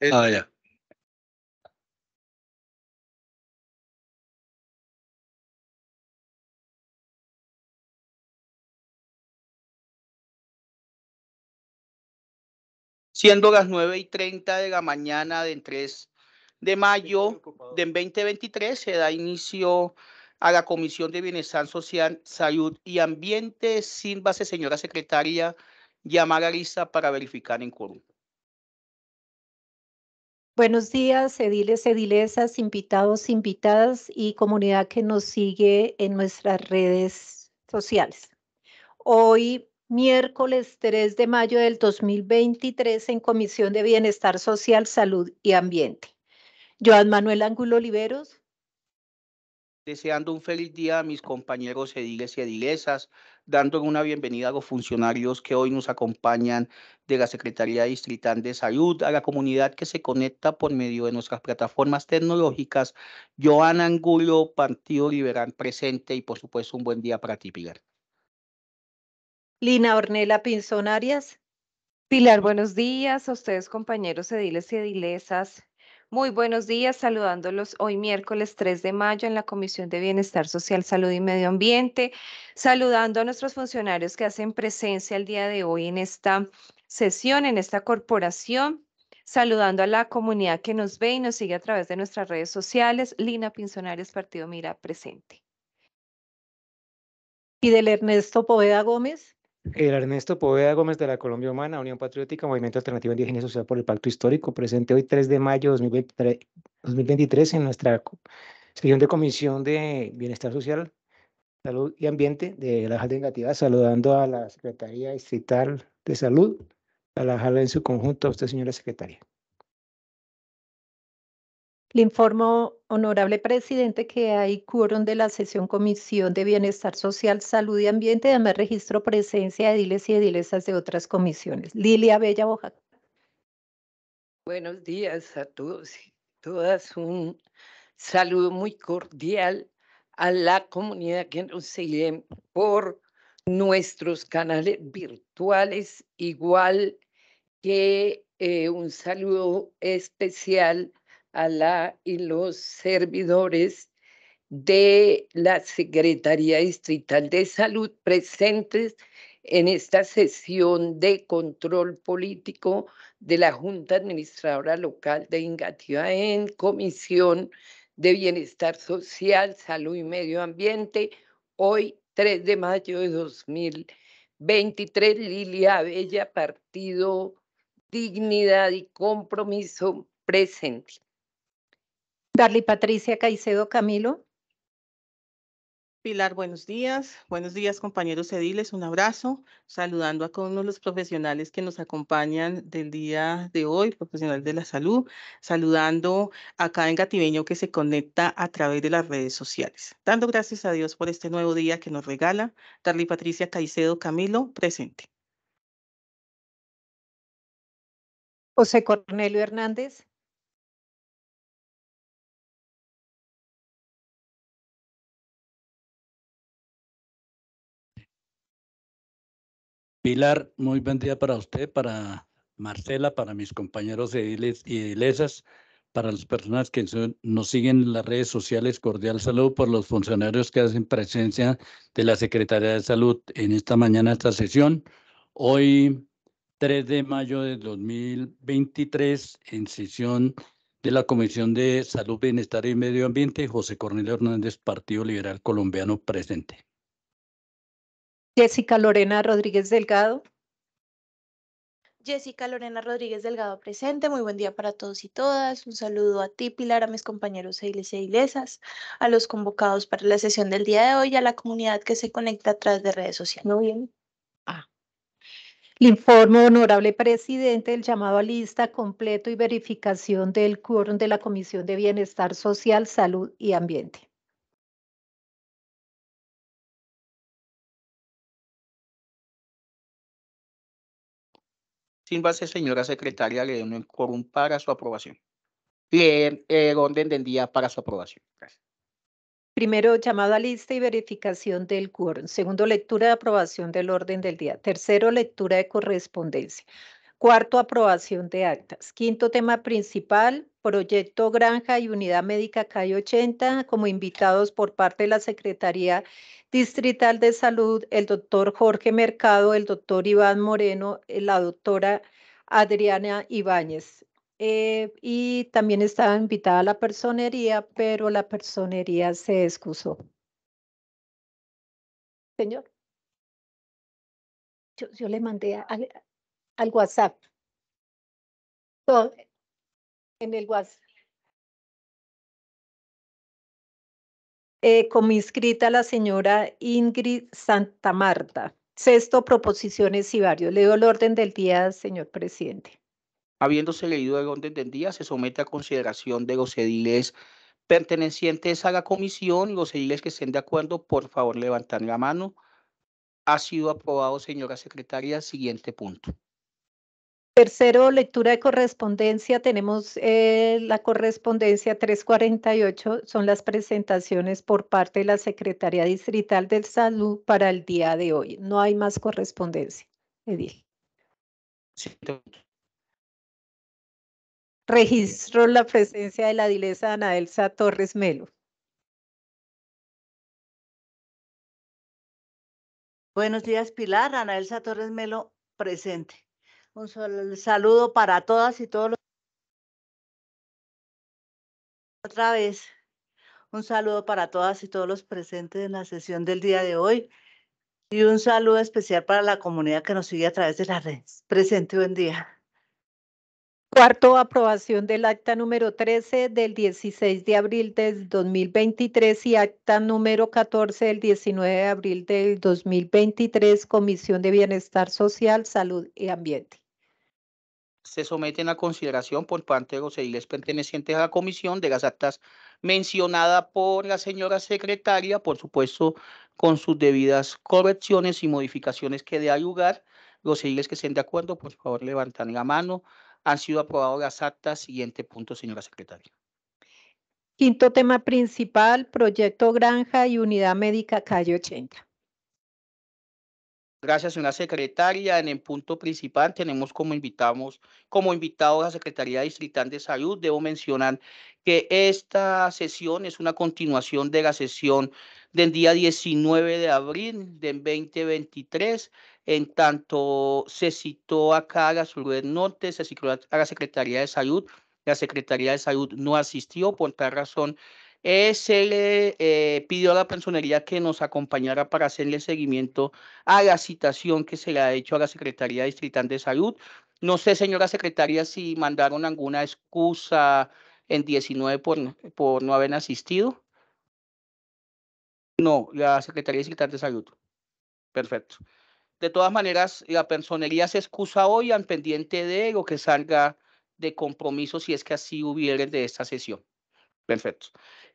Ah, ya. siendo las 9 y 30 de la mañana del 3 de mayo del 2023, se da inicio a la Comisión de Bienestar Social, Salud y Ambiente. Sin base, señora secretaria, llamar a lista para verificar en quórum. Buenos días, ediles, edilesas, invitados, invitadas y comunidad que nos sigue en nuestras redes sociales. Hoy miércoles 3 de mayo del 2023 en Comisión de Bienestar Social, Salud y Ambiente. Joan Manuel Angulo Oliveros. Deseando un feliz día a mis compañeros ediles y edilesas, dando una bienvenida a los funcionarios que hoy nos acompañan de la Secretaría Distrital de Salud, a la comunidad que se conecta por medio de nuestras plataformas tecnológicas. Joan Angulo, Partido Liberal presente y por supuesto un buen día para ti, Pilar. Lina Ornella Pinzón Arias. Pilar, buenos días a ustedes compañeros ediles y edilesas. Muy buenos días, saludándolos hoy miércoles 3 de mayo en la Comisión de Bienestar Social, Salud y Medio Ambiente, saludando a nuestros funcionarios que hacen presencia el día de hoy en esta sesión, en esta corporación, saludando a la comunidad que nos ve y nos sigue a través de nuestras redes sociales. Lina Pinzonarias, Partido Mira, presente. Y del Ernesto Poveda Gómez. El Ernesto Poveda Gómez de la Colombia Humana, Unión Patriótica, Movimiento Alternativo Indígena y Social por el Pacto Histórico, presente hoy 3 de mayo de 2023, en nuestra sesión de Comisión de Bienestar Social, Salud y Ambiente de la Jala Negativa, saludando a la Secretaría Distrital de Salud, a la Jala en su conjunto, a usted, señora Secretaria. Le informo, honorable presidente, que hay quórum de la sesión Comisión de Bienestar Social, Salud y Ambiente. Además, registro presencia de ediles y edilesas de otras comisiones. Lilia Bella Boja. Buenos días a todos y todas. Un saludo muy cordial a la comunidad que nos sigue por nuestros canales virtuales, igual que eh, un saludo especial a la y los servidores de la Secretaría Distrital de Salud presentes en esta sesión de control político de la Junta Administradora Local de Ingativa en Comisión de Bienestar Social, Salud y Medio Ambiente, hoy 3 de mayo de 2023, Lilia Bella, Partido Dignidad y Compromiso presente. Darly Patricia Caicedo Camilo. Pilar, buenos días. Buenos días, compañeros ediles. Un abrazo. Saludando a todos los profesionales que nos acompañan del día de hoy, profesional de la salud. Saludando a cada engativeño que se conecta a través de las redes sociales. Dando gracias a Dios por este nuevo día que nos regala. Darly Patricia Caicedo Camilo, presente. José Cornelio Hernández. Pilar, muy buen día para usted, para Marcela, para mis compañeros ediles y edilesas, para las personas que nos siguen en las redes sociales. Cordial saludo por los funcionarios que hacen presencia de la Secretaría de Salud en esta mañana, esta sesión. Hoy, 3 de mayo de 2023, en sesión de la Comisión de Salud, Bienestar y Medio Ambiente, José Cornelio Hernández, Partido Liberal Colombiano, presente. Jessica Lorena Rodríguez Delgado. Jessica Lorena Rodríguez Delgado presente. Muy buen día para todos y todas. Un saludo a ti, Pilar, a mis compañeros eiles e ilesas, a los convocados para la sesión del día de hoy y a la comunidad que se conecta a través de redes sociales. ¿No bien? Ah. Le informo, honorable presidente, el llamado a lista completo y verificación del quórum de la Comisión de Bienestar Social, Salud y Ambiente. Sin base, señora secretaria, le doy un quórum para su aprobación. Leer el orden del día para su aprobación. Gracias. Primero, llamado a lista y verificación del quórum. Segundo, lectura de aprobación del orden del día. Tercero, lectura de correspondencia. Cuarto, aprobación de actas. Quinto tema principal, proyecto Granja y Unidad Médica CAI 80, como invitados por parte de la Secretaría Distrital de Salud, el doctor Jorge Mercado, el doctor Iván Moreno, la doctora Adriana Ibáñez. Eh, y también estaba invitada la personería, pero la personería se excusó. Señor. Yo, le mandé al, al WhatsApp. en el WhatsApp. Eh, como inscrita la señora Ingrid Santa Marta. Sexto, proposiciones y varios. Leo el orden del día, señor presidente. Habiéndose leído el orden del día, se somete a consideración de los ediles pertenecientes a la comisión. Los ediles que estén de acuerdo, por favor, levantar la mano. Ha sido aprobado, señora secretaria. Siguiente punto. Tercero, lectura de correspondencia. Tenemos eh, la correspondencia 348, son las presentaciones por parte de la Secretaría Distrital de Salud para el día de hoy. No hay más correspondencia, Edil. Registro la presencia de la dilesa Ana Elsa Torres Melo. Buenos días, Pilar. Ana Elsa Torres Melo, presente. Un saludo para todas y todos los. Otra vez, un saludo para todas y todos los presentes en la sesión del día de hoy y un saludo especial para la comunidad que nos sigue a través de las redes. Presente, buen día. Cuarto, aprobación del acta número 13 del 16 de abril del 2023 y acta número 14 del 19 de abril del 2023, Comisión de Bienestar Social, Salud y Ambiente se someten a consideración por parte de los ediles pertenecientes a la comisión de las actas mencionadas por la señora secretaria, por supuesto, con sus debidas correcciones y modificaciones que dé lugar. Los ediles que estén de acuerdo, por favor, levantan la mano. Han sido aprobadas las actas. Siguiente punto, señora secretaria. Quinto tema principal, proyecto Granja y Unidad Médica Calle 80. Gracias, señora secretaria. En el punto principal tenemos como invitamos, como invitado a la Secretaría Distrital de Salud. Debo mencionar que esta sesión es una continuación de la sesión del día 19 de abril del 2023. En tanto se citó acá a la Sur Norte, se citó a la Secretaría de Salud. La Secretaría de Salud no asistió por tal razón se le eh, pidió a la personería que nos acompañara para hacerle seguimiento a la citación que se le ha hecho a la Secretaría Distrital de Salud. No sé, señora secretaria, si mandaron alguna excusa en 19 por, por no haber asistido. No, la Secretaría Distrital de Salud. Perfecto. De todas maneras, la personería se excusa hoy al pendiente de lo que salga de compromiso si es que así hubiera de esta sesión. Perfecto.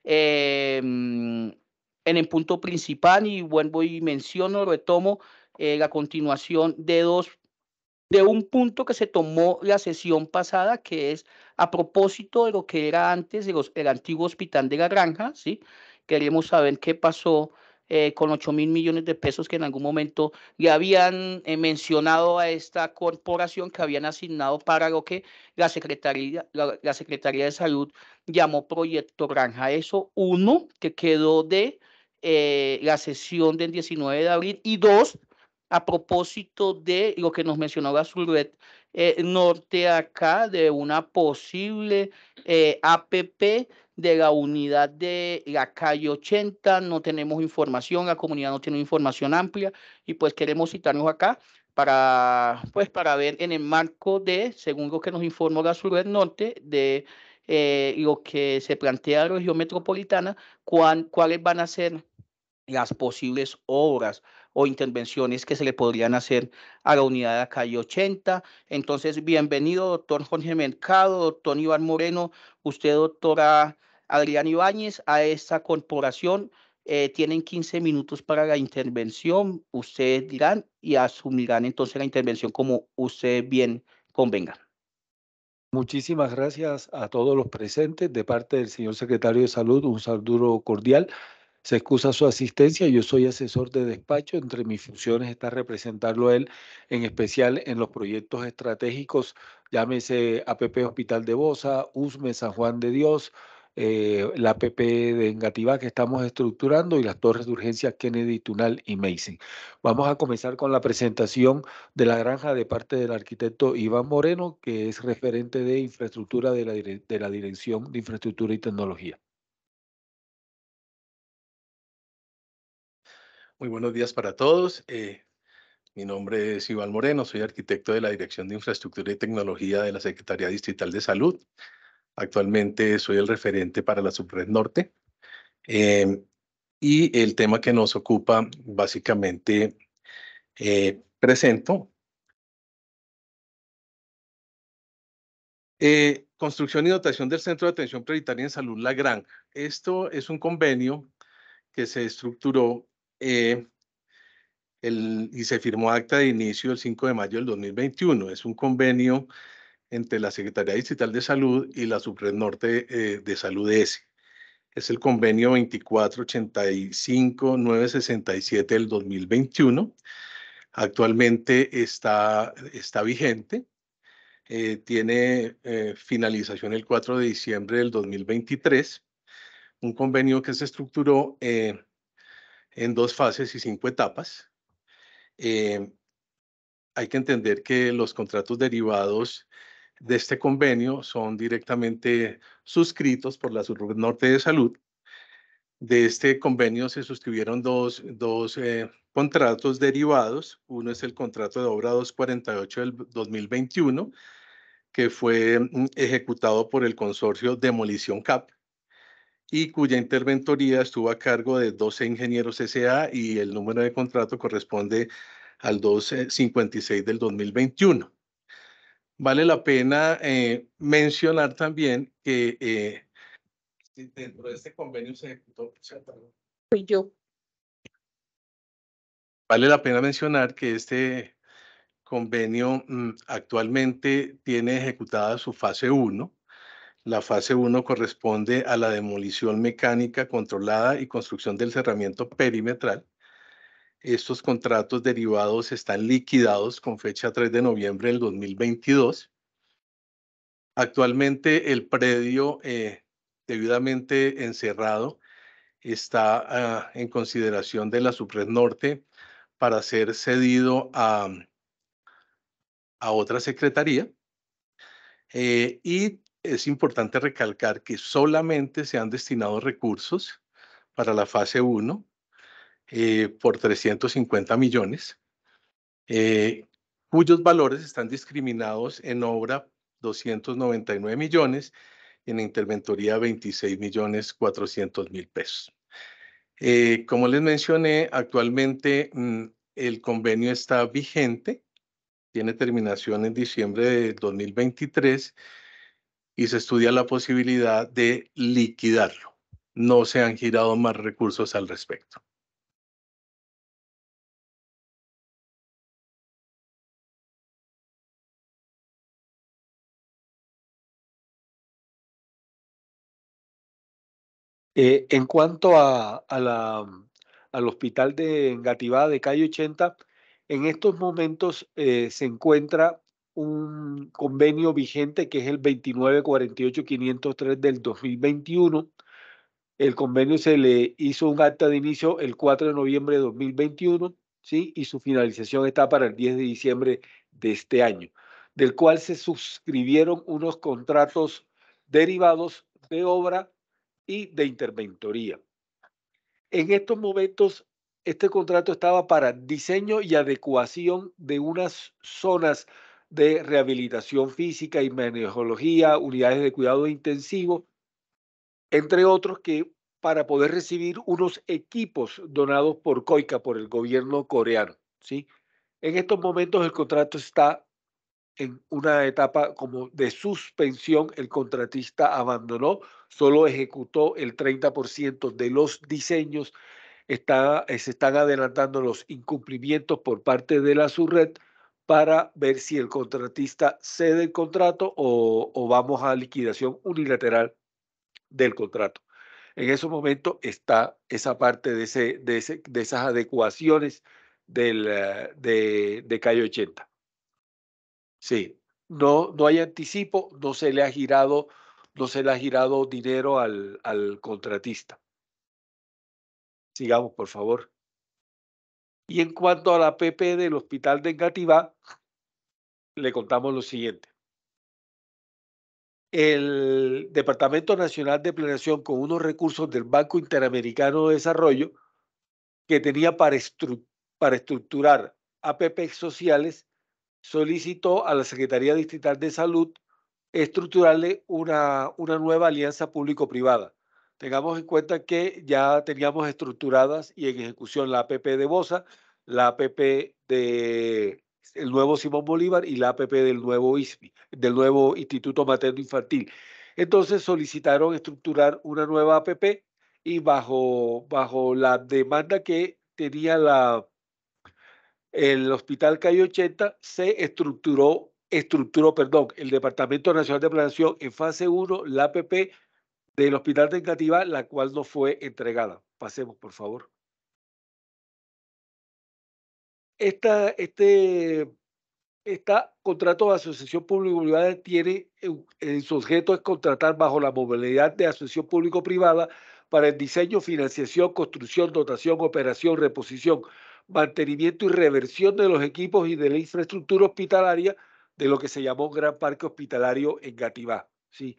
Em, en el punto principal, y vuelvo y menciono, retomo eh, la continuación de dos, de un punto que se tomó la sesión pasada, que es a propósito de lo que era antes los, el antiguo hospital de la granja, ¿sí? Queremos saber qué pasó eh, con 8 mil millones de pesos que en algún momento le habían eh, mencionado a esta corporación que habían asignado para lo que la Secretaría, la, Secretaría de Salud llamó Proyecto Granja. Eso, uno, que quedó de eh, la sesión del 19 de abril y dos, a propósito de lo que nos mencionó la Surred Norte acá, de una posible APP de la unidad de la calle 80, no tenemos información, la comunidad no tiene información amplia y pues queremos citarnos acá para, pues, para ver en el marco de, según lo que nos informó la Sur del Norte, de eh, lo que se plantea la región metropolitana, cuáles van a ser las posibles obras o intervenciones que se le podrían hacer a la unidad de la calle 80. Entonces, bienvenido, doctor Jorge Mercado, doctor Iván Moreno, usted, doctora Adrián Ibáñez, a esta corporación. Eh, tienen 15 minutos para la intervención, ustedes dirán y asumirán entonces la intervención como usted bien convenga. Muchísimas gracias a todos los presentes de parte del señor secretario de Salud, un saludo cordial. Se excusa su asistencia. Yo soy asesor de despacho. Entre mis funciones está representarlo a él, en especial en los proyectos estratégicos, llámese APP Hospital de Bosa, USME San Juan de Dios, eh, la APP de Engativá que estamos estructurando y las torres de urgencia Kennedy, Tunal y Mason. Vamos a comenzar con la presentación de la granja de parte del arquitecto Iván Moreno, que es referente de infraestructura de la, de la Dirección de Infraestructura y Tecnología. Muy buenos días para todos. Eh, mi nombre es Iván Moreno, soy arquitecto de la Dirección de Infraestructura y Tecnología de la Secretaría Distrital de Salud. Actualmente soy el referente para la Subred Norte. Eh, y el tema que nos ocupa, básicamente, eh, presento. construcción y dotación del Centro de Atención Prioritaria en Salud La Granja. Esto es un convenio que se estructuró eh, el, y se firmó acta de inicio el 5 de mayo del 2021. Es un convenio entre la Secretaría Distrital de Salud y la Subred Norte eh, de Salud S. Es el convenio 2485-967 del 2021. Actualmente está, está vigente. Eh, tiene finalización el 4 de diciembre del 2023. Un convenio que se estructuró en dos fases y cinco etapas. Eh, hay que entender que los contratos derivados de este convenio son directamente suscritos por la Subnorte Norte de Salud. De este convenio se suscribieron dos, dos eh, contratos derivados. Uno es el contrato de obra 248 del 2021, que fue mm, ejecutado por el consorcio Demolición CAP y cuya interventoría estuvo a cargo de 12 ingenieros SA y el número de contrato corresponde al 256 del 2021. Vale la pena eh, mencionar también que eh, dentro de este convenio se ejecutó. Fui yo. Vale la pena mencionar que este convenio mm, actualmente tiene ejecutada su fase 1 la fase 1 corresponde a la demolición mecánica controlada y construcción del cerramiento perimetral. Estos contratos derivados están liquidados con fecha 3 de noviembre del 2022. Actualmente el predio eh, debidamente encerrado está ah, en consideración de la Subred Norte para ser cedido a, a otra secretaría. Eh, y es importante recalcar que solamente se han destinado recursos para la fase 1 eh, por 350 millones, eh, cuyos valores están discriminados en obra 299 millones, en interventoría 26 millones 400 mil pesos. Eh, como les mencioné, actualmente mm, el convenio está vigente, tiene terminación en diciembre de 2023 y se estudia la posibilidad de liquidarlo. No se han girado más recursos al respecto. Eh, en cuanto a, al hospital de Engativá de calle 80, en estos momentos eh, se encuentra un convenio vigente que es el 2948-503 del 2021. El convenio se le hizo un acta de inicio el 4 de noviembre de 2021, ¿sí? Y su finalización está para el 10 de diciembre de este año, del cual se suscribieron unos contratos derivados de obra y de interventoría. En estos momentos, este contrato estaba para diseño y adecuación de unas zonas de rehabilitación física y manejología, unidades de cuidado intensivo, entre otros que para poder recibir unos equipos donados por COICA, por el gobierno coreano. ¿sí? En estos momentos el contrato está en una etapa como de suspensión, el contratista abandonó, solo ejecutó el 30% de los diseños, está, se están adelantando los incumplimientos por parte de la subred para ver si el contratista cede el contrato o, vamos a liquidación unilateral del contrato. En ese momento está esa parte de, esas adecuaciones eh, de, Calle 80. Sí, no, hay anticipo, no se le ha girado, dinero al contratista. Sigamos, por favor. Y en cuanto a la PP del Hospital de Engativá, le contamos lo siguiente. El Departamento Nacional de Planeación, con unos recursos del Banco Interamericano de Desarrollo, que tenía para, para estructurar APP sociales, solicitó a la Secretaría Distrital de Salud estructurarle una, una nueva alianza público-privada. Tengamos en cuenta que ya teníamos estructuradas y en ejecución la APP de Bosa, la APP de nuevo Simón Bolívar y la APP del nuevo ISPI, del nuevo Instituto Materno Infantil. Entonces solicitaron estructurar una nueva APP y bajo, bajo la demanda que tenía la, el Hospital Calle 80 se estructuró, estructuró, perdón, el Departamento Nacional de Planeación en fase 1, la APP del Hospital de Engativá, la cual no fue entregada. Pasemos, por favor. Esta, este esta contrato de asociación público-privada tiene en su objeto es contratar bajo la modalidad de asociación público-privada para el diseño, financiación, construcción, dotación, operación, reposición, mantenimiento y reversión de los equipos y de la infraestructura hospitalaria de lo que se llamó Gran Parque Hospitalario en Gativá. ¿sí?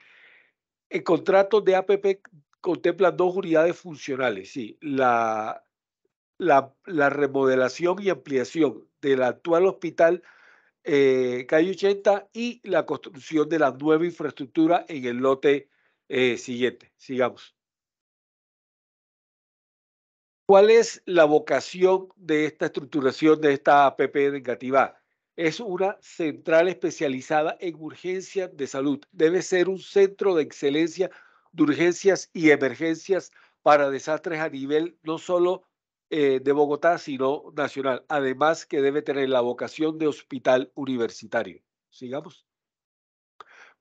El contrato de APP contempla dos unidades funcionales, ¿sí? la, la, la remodelación y ampliación del actual hospital eh, calle 80 y la construcción de la nueva infraestructura en el lote eh, siguiente. Sigamos. ¿Cuál es la vocación de esta estructuración de esta APP negativa? Es una central especializada en urgencias de salud. Debe ser un centro de excelencia de urgencias y emergencias para desastres a nivel no solo eh, de Bogotá, sino nacional. Además que debe tener la vocación de hospital universitario. Sigamos.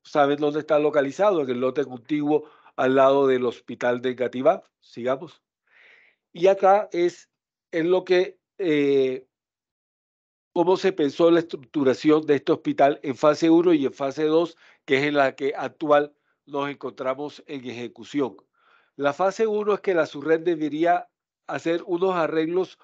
¿Saben dónde está localizado? En el lote contiguo al lado del hospital de Gativá. Sigamos. Y acá es en lo que, eh, cómo se pensó la estructuración de este hospital en fase 1 y en fase 2, que es en la que actual nos encontramos en ejecución. La fase 1 es que la subred debería hacer unos arreglos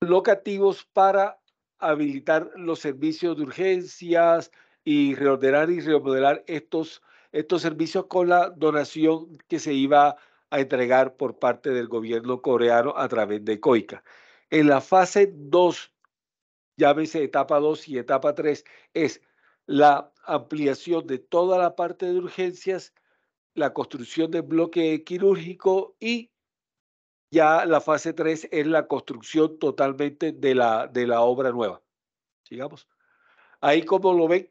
locativos para habilitar los servicios de urgencias y reordenar y remodelar estos, estos servicios con la donación que se iba a entregar por parte del gobierno coreano a través de COICA. En la fase 2, llámese etapa 2 y etapa 3, es la ampliación de toda la parte de urgencias, la construcción del bloque quirúrgico y ya la fase 3 es la construcción totalmente de la, de la obra nueva. Sigamos. Ahí como lo ven,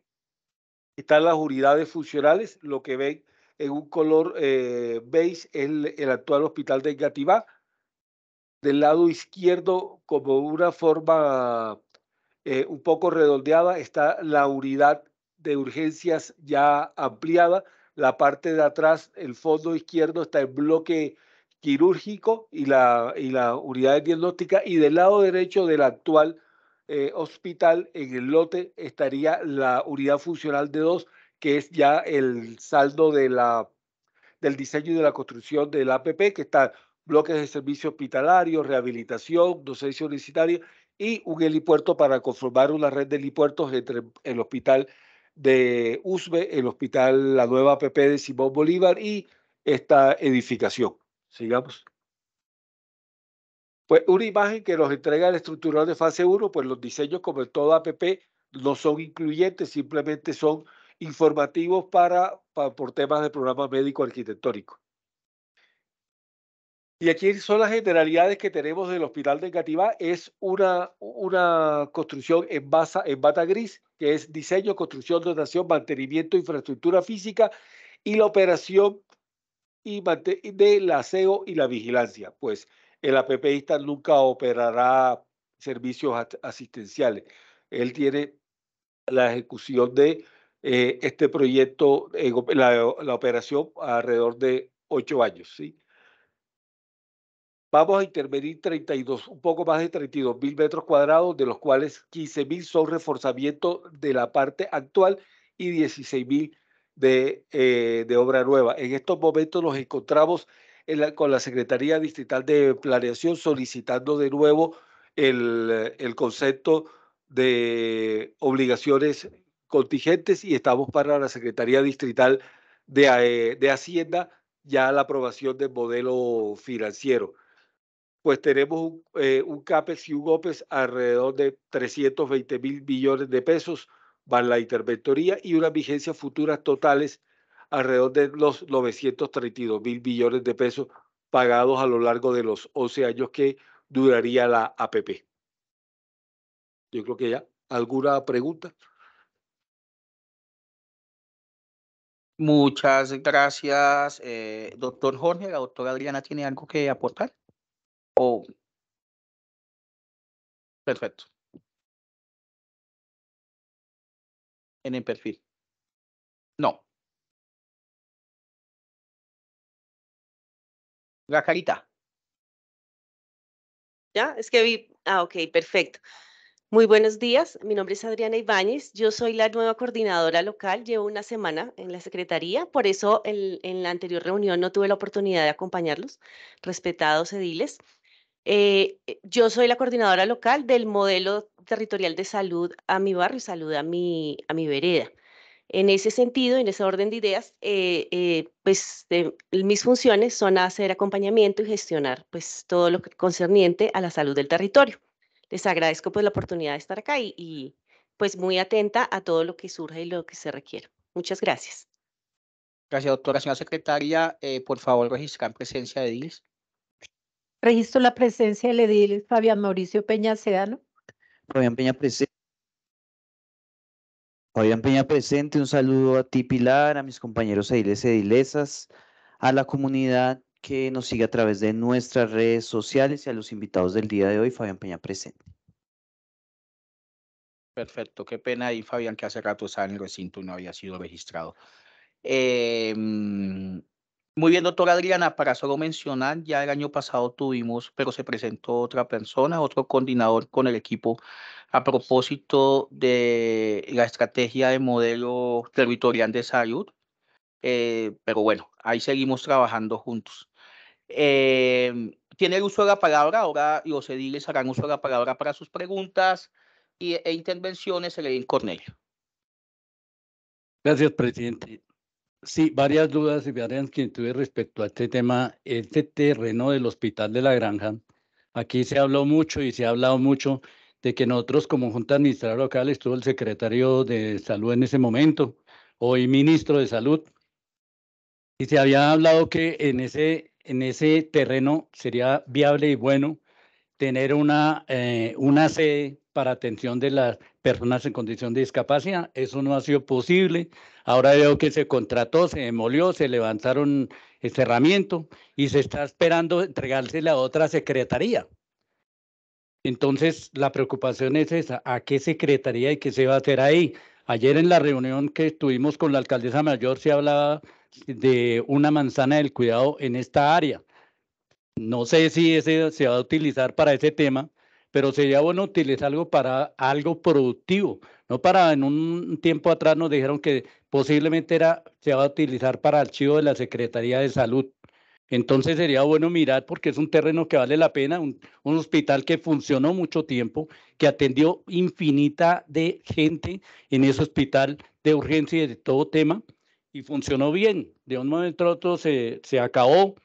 están las unidades funcionales, lo que ven en un color eh, beige es el, actual hospital de Gativá. Del lado izquierdo, como una forma eh, un poco redondeada, está la unidad de urgencias ya ampliada. La parte de atrás, el fondo izquierdo, está el bloque quirúrgico y la, y la unidad de diagnóstica y del lado derecho del actual eh, hospital en el lote estaría la unidad funcional de dos, que es ya el saldo de la, del diseño y de la construcción del APP, que está bloques de servicio hospitalario, rehabilitación, docencia universitaria y un helipuerto para conformar una red de helipuertos entre el hospital de USBE, el hospital, la nueva APP de Simón Bolívar y esta edificación. Sigamos. Pues una imagen que nos entrega el estructural de fase 1, pues los diseños como el todo APP no son incluyentes, simplemente son informativos para, por temas de programa médico arquitectónico. Y aquí son las generalidades que tenemos del Hospital de Gativá. Es una, una construcción en, basa, en bata gris, que es diseño, construcción, dotación, mantenimiento, infraestructura física y la operación y del aseo y la vigilancia, pues el APPista nunca operará servicios asistenciales. Él tiene la ejecución de eh, este proyecto, la, la, operación alrededor de ocho años. ¿sí? Vamos a intervenir 32, un poco más de 32 mil metros cuadrados, de los cuales 15 mil son reforzamiento de la parte actual y 16 mil de, eh, de obra nueva. En estos momentos nos encontramos con la Secretaría Distrital de Planeación solicitando de nuevo el, concepto de obligaciones contingentes y estamos para la Secretaría Distrital de, eh, de Hacienda ya la aprobación del modelo financiero. Pues tenemos un, eh, un CAPEX y un OPEX alrededor de 320 mil millones de pesos para la interventoría y unas vigencias futuras totales alrededor de los 932 mil millones de pesos pagados a lo largo de los 11 años que duraría la APP. Yo creo que ya. ¿Alguna pregunta? Muchas gracias, eh, doctor Jorge. La doctora Adriana tiene algo que aportar. Oh. Perfecto. En el perfil. No. La carita. Ya, es que vi. Ah, ok, perfecto. Muy buenos días, mi nombre es Adriana Ibáñez, yo soy la nueva coordinadora local, llevo una semana en la Secretaría, por eso en, en la anterior reunión no tuve la oportunidad de acompañarlos, respetados ediles. Eh, eh, yo soy la coordinadora local del modelo territorial de salud a mi barrio y salud a mi, a mi vereda. En ese sentido, en ese orden de ideas, eh, pues mis funciones son hacer acompañamiento y gestionar pues todo lo concerniente a la salud del territorio les agradezco pues la oportunidad de estar acá y, pues muy atenta a todo lo que surja y lo que se requiera. Muchas gracias. Gracias, doctora. Señora secretaria, eh, por favor, registrar presencia de ediles. Registro la presencia del edil Fabián Mauricio Peña Sedano. Fabián Peña presente. Fabián Peña presente. Un saludo a ti, Pilar, a mis compañeros ediles edilesas, a la comunidad que nos sigue a través de nuestras redes sociales y a los invitados del día de hoy, Fabián Peña presente. Perfecto, qué pena ahí, Fabián, que hace rato estaba en el recinto y no había sido registrado. Em, muy bien, doctora Adriana, para solo mencionar, ya el año pasado tuvimos, pero se presentó otra persona, otro coordinador con el equipo a propósito de la estrategia de modelo territorial de salud. Eh, pero bueno, ahí seguimos trabajando juntos. Eh, tiene el uso de la palabra, ahora los ediles harán uso de la palabra para sus preguntas y, e intervenciones. Le Cornelio. Gracias, presidente. Sí, varias dudas y varias inquietudes respecto a este tema, este terreno del Hospital de la Granja. Aquí se habló mucho y se ha hablado mucho de que nosotros como Junta Administradora Local estuvo el secretario de Salud en ese momento, hoy ministro de Salud, y se había hablado que en ese en ese terreno sería viable y bueno tener una, eh, una sede para atención de las personas en condición de discapacidad. Eso no ha sido posible. Ahora veo que se contrató, se demolió, se levantaron el cerramiento y se está esperando entregársele a otra secretaría. Entonces, la preocupación es esa, ¿a qué secretaría y qué se va a hacer ahí? Ayer en la reunión que tuvimos con la alcaldesa mayor se hablaba de una manzana del cuidado en esta área. No sé si ese se va a utilizar para ese tema, pero sería bueno utilizar algo para algo productivo, no para en un tiempo atrás nos dijeron que posiblemente era, se va a utilizar para archivo de la Secretaría de Salud. Entonces sería bueno mirar porque es un terreno que vale la pena, un, un, hospital que funcionó mucho tiempo, que atendió infinita de gente en ese hospital de urgencia y de todo tema y funcionó bien. De un momento a otro se, se acabó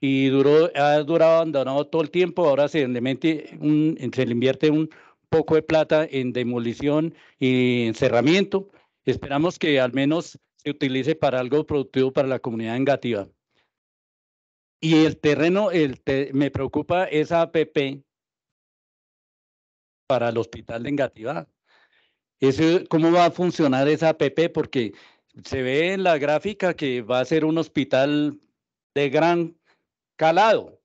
y duró, ha durado abandonado todo el tiempo. Ahora se un, se le invierte un poco de plata en demolición y encerramiento. Esperamos que al menos se utilice para algo productivo para la comunidad negativa. Y el terreno, el me preocupa esa APP para el hospital de Engativá. ¿Cómo va a funcionar esa APP? Porque se ve en la gráfica que va a ser un hospital de gran calado,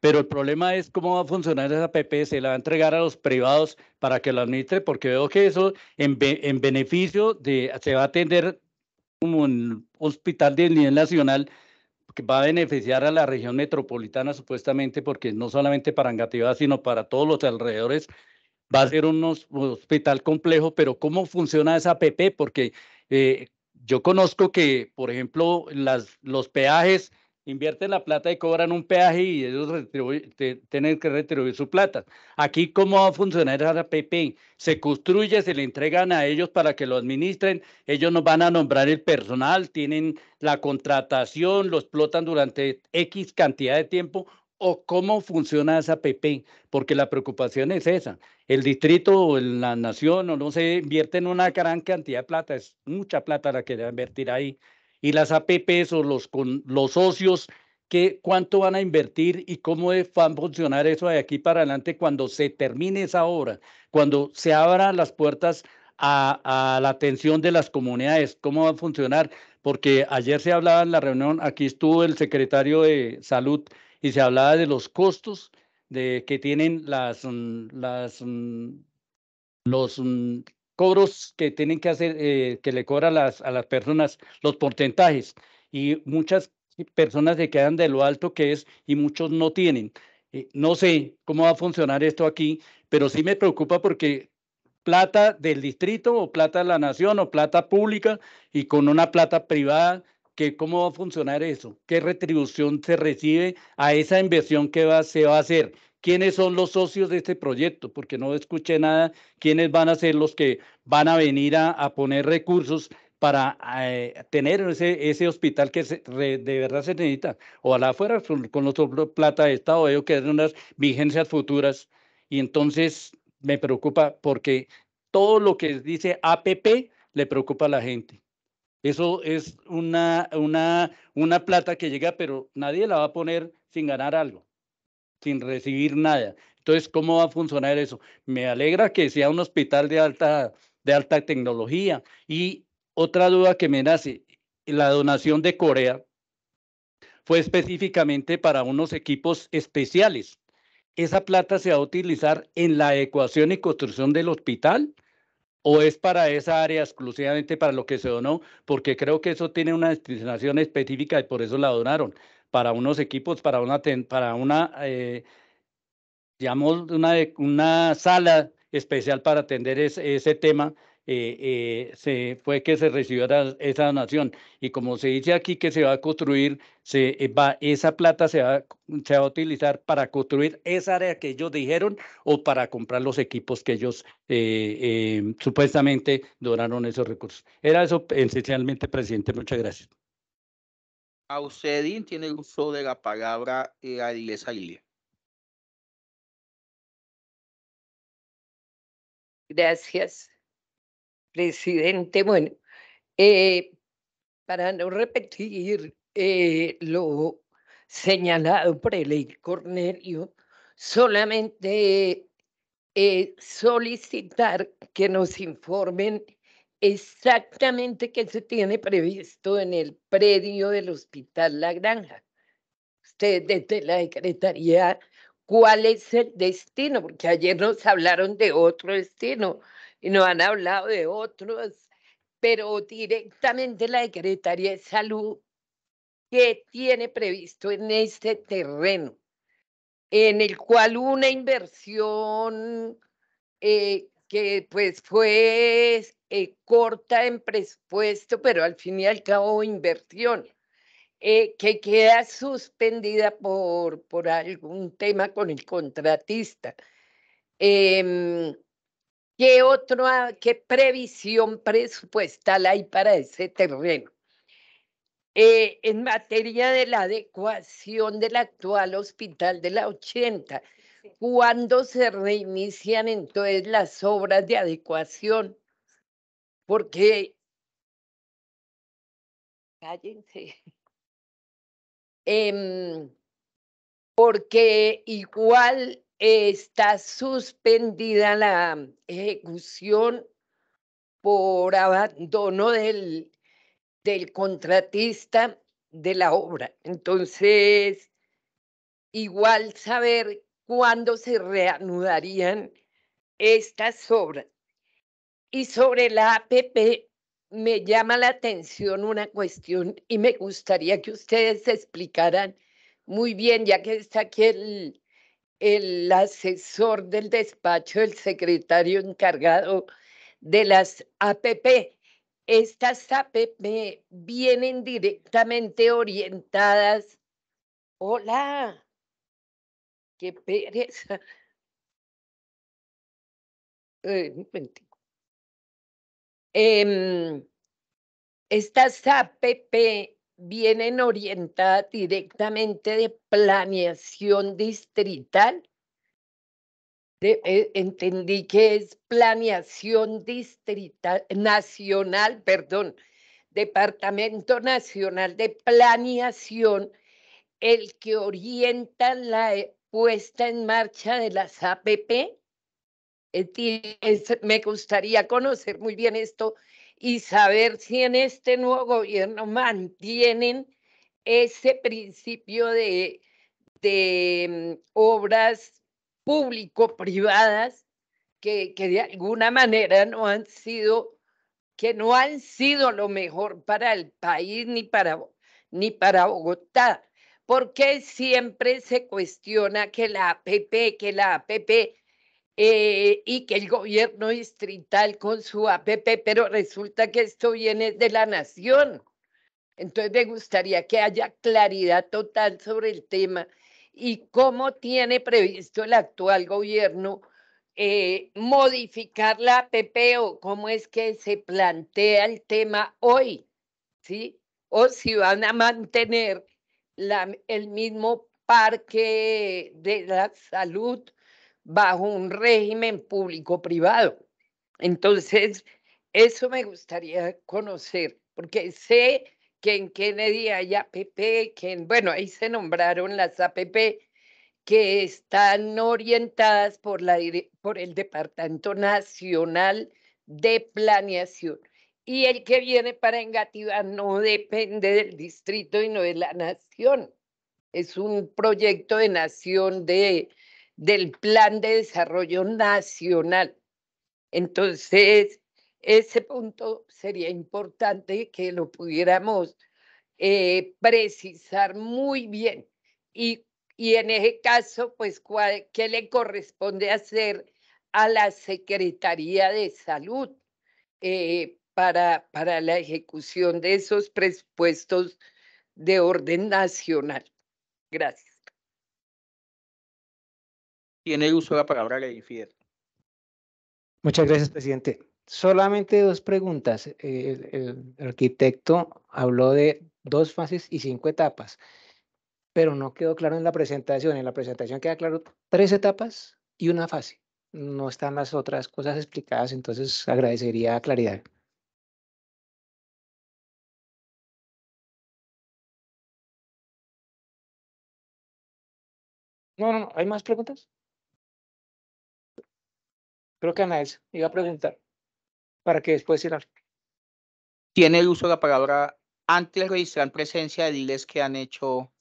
pero el problema es cómo va a funcionar esa PP, se la va a entregar a los privados para que lo administre, porque veo que eso en, en beneficio de, se va a atender como un hospital de nivel nacional que va a beneficiar a la región metropolitana supuestamente, porque no solamente para Engativá, sino para todos los alrededores, va a ser un hospital complejo, pero ¿cómo funciona esa APP? Porque eh, yo conozco que, por ejemplo, las, los peajes invierten la plata y cobran un peaje y ellos tienen que retribuir su plata. Aquí, ¿cómo va a funcionar esa APP? Se construye, se le entregan a ellos para que lo administren, ellos nos van a nombrar el personal, tienen la contratación, lo explotan durante X cantidad de tiempo o cómo funciona esa APP, porque la preocupación es esa. El distrito o la nación o no se invierten una gran cantidad de plata, es mucha plata la que debe invertir ahí y las APPs o los, con, los socios, ¿qué, ¿cuánto van a invertir y cómo van a funcionar eso de aquí para adelante cuando se termine esa obra, cuando se abran las puertas a, a, la atención de las comunidades, cómo va a funcionar? Porque ayer se hablaba en la reunión, aquí estuvo el secretario de salud y se hablaba de los costos de que tienen las, mm, las mm, los mm, cobros que tienen que hacer, eh, que le cobran las, a las personas, los porcentajes. Y muchas personas se quedan de lo alto que es y muchos no tienen. Eh, no sé cómo va a funcionar esto aquí, pero sí me preocupa porque plata del distrito o plata de la nación o plata pública y con una plata privada, que ¿cómo va a funcionar eso? ¿Qué retribución se recibe a esa inversión que va, se va a hacer? Quiénes son los socios de este proyecto, porque no escuché nada, quiénes van a ser los que van a venir a, poner recursos para eh, tener ese, hospital que de verdad se necesita. O a la afuera con, los plata de Estado, veo que unas vigencias futuras. Y entonces me preocupa porque todo lo que dice APP le preocupa a la gente. Eso es una, una plata que llega, pero nadie la va a poner sin ganar algo sin recibir nada. Entonces, ¿cómo va a funcionar eso? Me alegra que sea un hospital de alta, de alta tecnología. Y otra duda que me nace, la donación de Corea fue específicamente para unos equipos especiales. ¿Esa plata se va a utilizar en la ecuación y construcción del hospital? ¿O es para esa área exclusivamente para lo que se donó? Porque creo que eso tiene una destinación específica y por eso la donaron para unos equipos, para una, para una eh, una, una sala especial para atender ese, tema, eh, eh, se, fue que se recibió esa donación. Y como se dice aquí que se va a construir, se va, esa plata se va, se va a utilizar para construir esa área que ellos dijeron o para comprar los equipos que ellos supuestamente donaron esos recursos. Era eso esencialmente, presidente. Muchas gracias. Ausedin tiene el uso de la palabra eh, Arilés Gracias, presidente. Bueno, eh, para no repetir eh, lo señalado por el Cornelio, solamente eh, solicitar que nos informen exactamente qué se tiene previsto en el predio del Hospital La Granja. Ustedes desde la Secretaría, ¿cuál es el destino? Porque ayer nos hablaron de otro destino y nos han hablado de otros, pero directamente la Secretaría de Salud, ¿qué tiene previsto en este terreno? En el cual una inversión eh, que pues fue eh, corta en presupuesto, pero al fin y al cabo inversión, eh, que queda suspendida por, por algún tema con el contratista. Em, ¿Qué otro, qué previsión presupuestal hay para ese terreno? Eh, en materia de la adecuación del actual hospital de la 80, ¿cuándo se reinician entonces las obras de adecuación? porque cállense. Em, porque igual está suspendida la ejecución por abandono del, del contratista de la obra. Entonces, igual saber cuándo se reanudarían estas obras. Y sobre la APP, me llama la atención una cuestión y me gustaría que ustedes explicaran muy bien, ya que está aquí el, el asesor del despacho, el secretario encargado de las APP. Estas APP vienen directamente orientadas. Hola, qué pereza. Eh, Em, estas APP vienen orientadas directamente de planeación distrital. Eh, entendí que es planeación distrital, nacional, perdón, Departamento Nacional de Planeación, el que orienta la eh, puesta en marcha de las APP me gustaría conocer muy bien esto y saber si en este nuevo gobierno mantienen ese principio de, de mm, obras público-privadas que, que de alguna manera no han sido, que no han sido lo mejor para el país ni para, ni para Bogotá. Porque siempre se cuestiona que la APP, que la APP eh, y que el gobierno distrital con su APP, pero resulta que esto viene de la nación. Entonces me gustaría que haya claridad total sobre el tema y cómo tiene previsto el actual gobierno eh, modificar la APP o cómo es que se plantea el tema hoy, ¿sí? O si van a mantener la, el mismo parque de la salud bajo un régimen público-privado. Entonces, eso me gustaría conocer, porque sé que en Kennedy hay APP, que en, bueno, ahí se nombraron las APP que están orientadas por, la, por el Departamento Nacional de Planeación. Y el que viene para Engativa no depende del distrito y no de la nación. Es un proyecto de nación de del Plan de Desarrollo Nacional. Entonces, ese punto sería importante que lo pudiéramos eh, precisar muy bien. Y, y, en ese caso, pues, ¿qué le corresponde hacer a la Secretaría de Salud eh, para, para la ejecución de esos presupuestos de orden nacional? Gracias. Tiene el uso de la palabra, Ley Fidel. Muchas gracias, presidente. Solamente dos preguntas. El, arquitecto habló de dos fases y cinco etapas, pero no quedó claro en la presentación. En la presentación queda claro tres etapas y una fase. No están las otras cosas explicadas, entonces agradecería claridad. No, no, no. ¿Hay más preguntas? Creo que Anaels iba a preguntar para que después ir Tiene el uso de la palabra antes de registrar presencia de diles que han hecho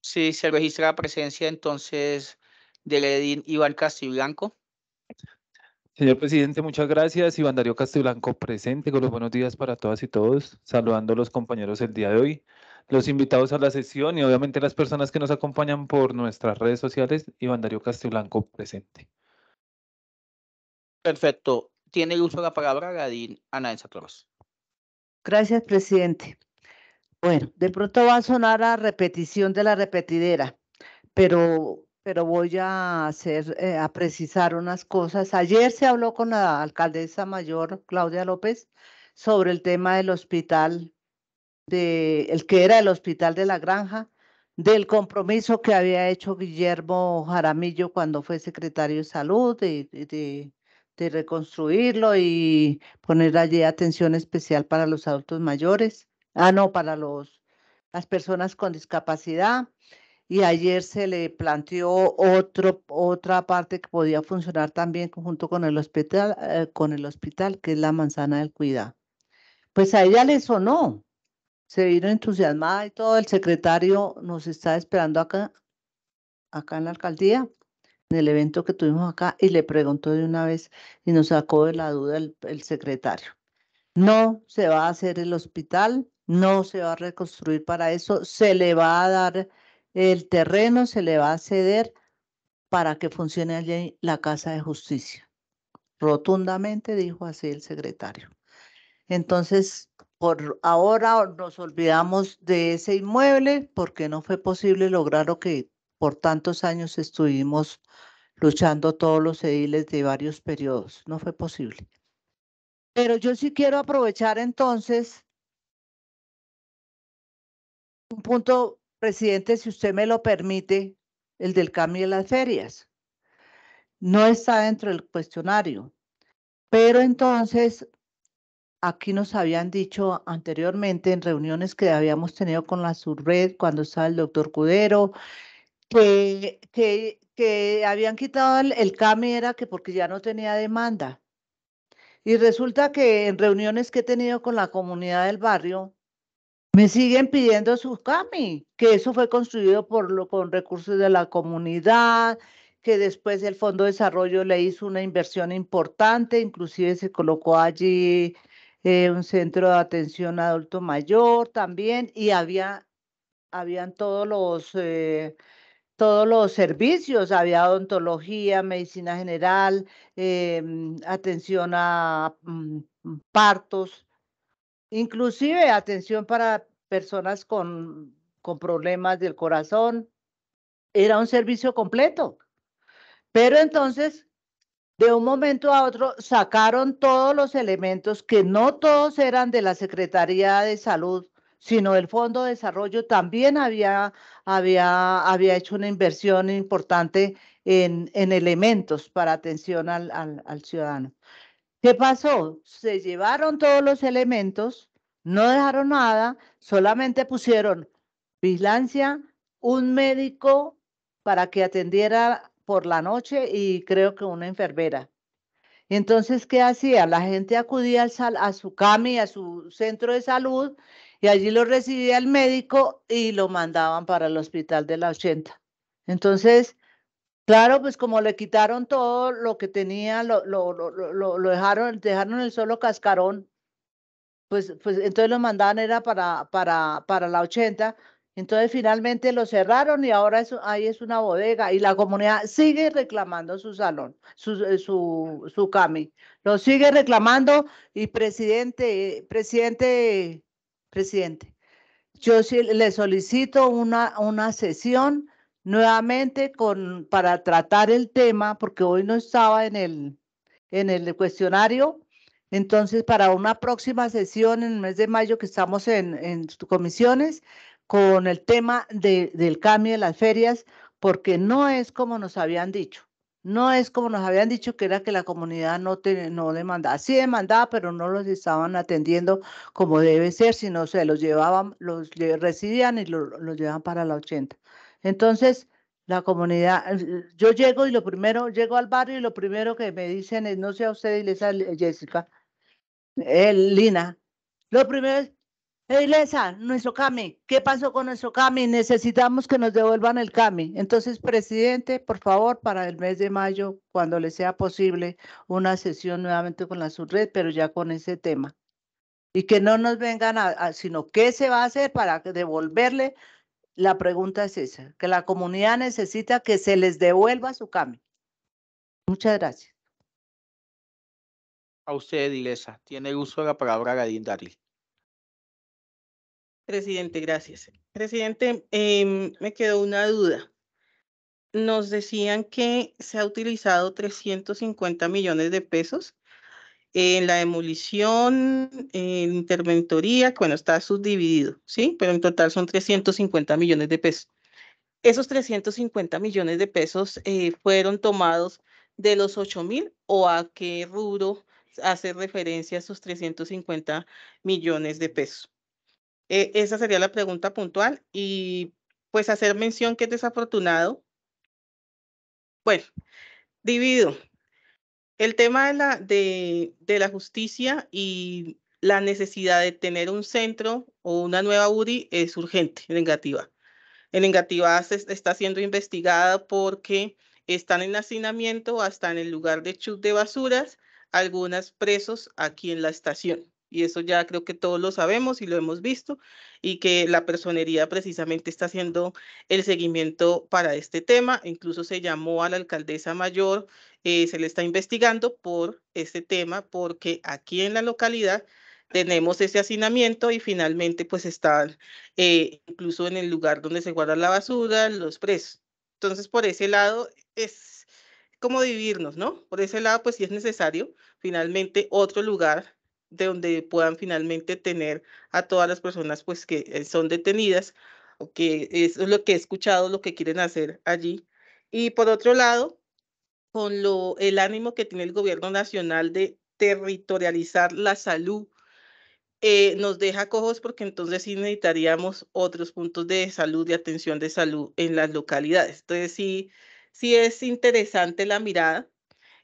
Si se registra la presencia entonces del Edín Iván Castiblanco. Señor presidente, muchas gracias. Iván Darío Castiblanco presente con los buenos días para todas y todos. Saludando a los compañeros el día de hoy los invitados a la sesión y obviamente las personas que nos acompañan por nuestras redes sociales. Iván Darío Castiblanco presente. Perfecto. Tiene el uso de la palabra Gadín Ana Torres. Gracias, presidente. Bueno, de pronto va a sonar a repetición de la repetidera, pero, pero voy a hacer, eh, a precisar unas cosas. Ayer se habló con la alcaldesa mayor, Claudia López, sobre el tema del hospital de el que era el Hospital de la Granja, del compromiso que había hecho Guillermo Jaramillo cuando fue secretario de Salud, de, de, de reconstruirlo y poner allí atención especial para los adultos mayores, ah, no, para los, las personas con discapacidad. Y ayer se le planteó otro, otra parte que podía funcionar también junto con el hospital, eh, con el hospital, que es la manzana del cuidado. Pues a ella le sonó, se vino entusiasmada y todo. El secretario nos está esperando acá, acá en la alcaldía. en el evento que tuvimos acá y le preguntó de una vez y nos sacó de la duda el, el secretario. No se va a hacer el hospital, no se va a reconstruir para eso, se le va a dar el terreno, se le va a ceder para que funcione allí la Casa de Justicia. Rotundamente dijo así el secretario. Entonces, por ahora nos olvidamos de ese inmueble porque no fue posible lograr lo que por tantos años estuvimos luchando todos los ediles de varios periodos. No fue posible. Pero yo sí quiero aprovechar entonces un punto, presidente, si usted me lo permite, el del cambio de las ferias. No está dentro del cuestionario, pero entonces aquí nos habían dicho anteriormente en reuniones que habíamos tenido con la subred cuando estaba el doctor Cudero, que, que, habían quitado el, el CAMI era que porque ya no tenía demanda. Y resulta que en reuniones que he tenido con la comunidad del barrio, me siguen pidiendo su CAMI, que eso fue construido por lo, con recursos de la comunidad, que después el Fondo de Desarrollo le hizo una inversión importante, inclusive se colocó allí eh, un centro de atención adulto mayor también, y había, habían todos los, eh, todos los servicios, había odontología, medicina general, em, atención a mm, partos, inclusive atención para personas con, con problemas del corazón. Era un servicio completo. Pero entonces, de un momento a otro, sacaron todos los elementos que no todos eran de la Secretaría de Salud, sino el Fondo de Desarrollo también había, había, había hecho una inversión importante en, en elementos para atención al, al, al ciudadano. ¿Qué pasó? Se llevaron todos los elementos, no dejaron nada, solamente pusieron vigilancia, un médico para que atendiera por la noche y creo que una enfermera. Entonces, ¿qué hacía? La gente acudía a su CAMI, a su centro de salud, y allí lo recibía el médico y lo mandaban para el hospital de la 80. Entonces, claro, pues como le quitaron todo lo que tenía, lo, lo, lo, lo dejaron, dejaron el solo cascarón, pues, pues entonces lo mandaban era para, para, para la 80. Entonces finalmente lo cerraron y ahora es, ahí es una bodega y la comunidad sigue reclamando su salón, su, eh, su, su CAMI. Lo sigue reclamando y presidente, presidente presidente. Yo sí le solicito una, una sesión nuevamente con, para tratar el tema, porque hoy no estaba en el, en el cuestionario. Entonces, para una próxima sesión en el mes de mayo que estamos en, en comisiones, con el tema de, del cambio de las ferias, porque no es como nos habían dicho. No es como nos habían dicho que era que la comunidad no, te, no demandaba. Sí demandaba, pero no los estaban atendiendo como debe ser, sino se los llevaban, los recibían y los llevaban para la 80. Entonces, la comunidad, yo llego y lo primero, llego al barrio y lo primero que me dicen es, no sé a usted, y Jessica, eh, Lina, lo primero es, Ilesa, nuestro CAMI, ¿qué pasó con nuestro CAMI? Necesitamos que nos devuelvan el CAMI. Entonces, presidente, por favor, para el mes de mayo, cuando le sea posible, una sesión nuevamente con la subred, pero ya con ese tema. Y que no nos vengan a, sino qué se va a hacer para devolverle. La pregunta es esa, que la comunidad necesita que se les devuelva su CAMI. Muchas gracias. A usted, Ilesa. Tiene uso de la palabra Gadín Darly. Presidente, gracias. Presidente, eh, me quedó una duda. Nos decían que se ha utilizado 350 millones de pesos en la demolición, en interventoría, bueno, está subdividido, ¿sí? Pero en total son 350 millones de pesos. Esos 350 millones de pesos eh, fueron tomados de los 8 mil o a qué rubro hace referencia esos 350 millones de pesos. Eh, esa sería la pregunta puntual y pues hacer mención que es desafortunado. Bueno, divido. El tema de la, de, de la justicia y la necesidad de tener un centro o una nueva URI es urgente en Engativá. En Engativá se está siendo investigada porque están en hacinamiento hasta en el lugar de chut de basuras, algunas presos aquí en la estación. Y eso ya creo que todos lo sabemos y lo hemos visto, y que la personería precisamente está haciendo el seguimiento para este tema. Incluso se llamó a la alcaldesa mayor, eh, se le está investigando por este tema, porque aquí en la localidad tenemos ese hacinamiento y finalmente pues están eh, incluso en el lugar donde se guarda la basura, los presos. Entonces, por ese lado es como dividirnos, ¿no? Por ese lado, pues sí es necesario finalmente otro lugar de donde puedan finalmente tener a todas las personas pues que eh, son detenidas o que es lo que he escuchado, lo que quieren hacer allí. Y por otro lado, con lo, el ánimo que tiene el gobierno nacional de territorializar la salud, eh, nos deja cojos porque entonces sí necesitaríamos otros puntos de salud y atención de salud en las localidades. Entonces sí, sí es interesante la mirada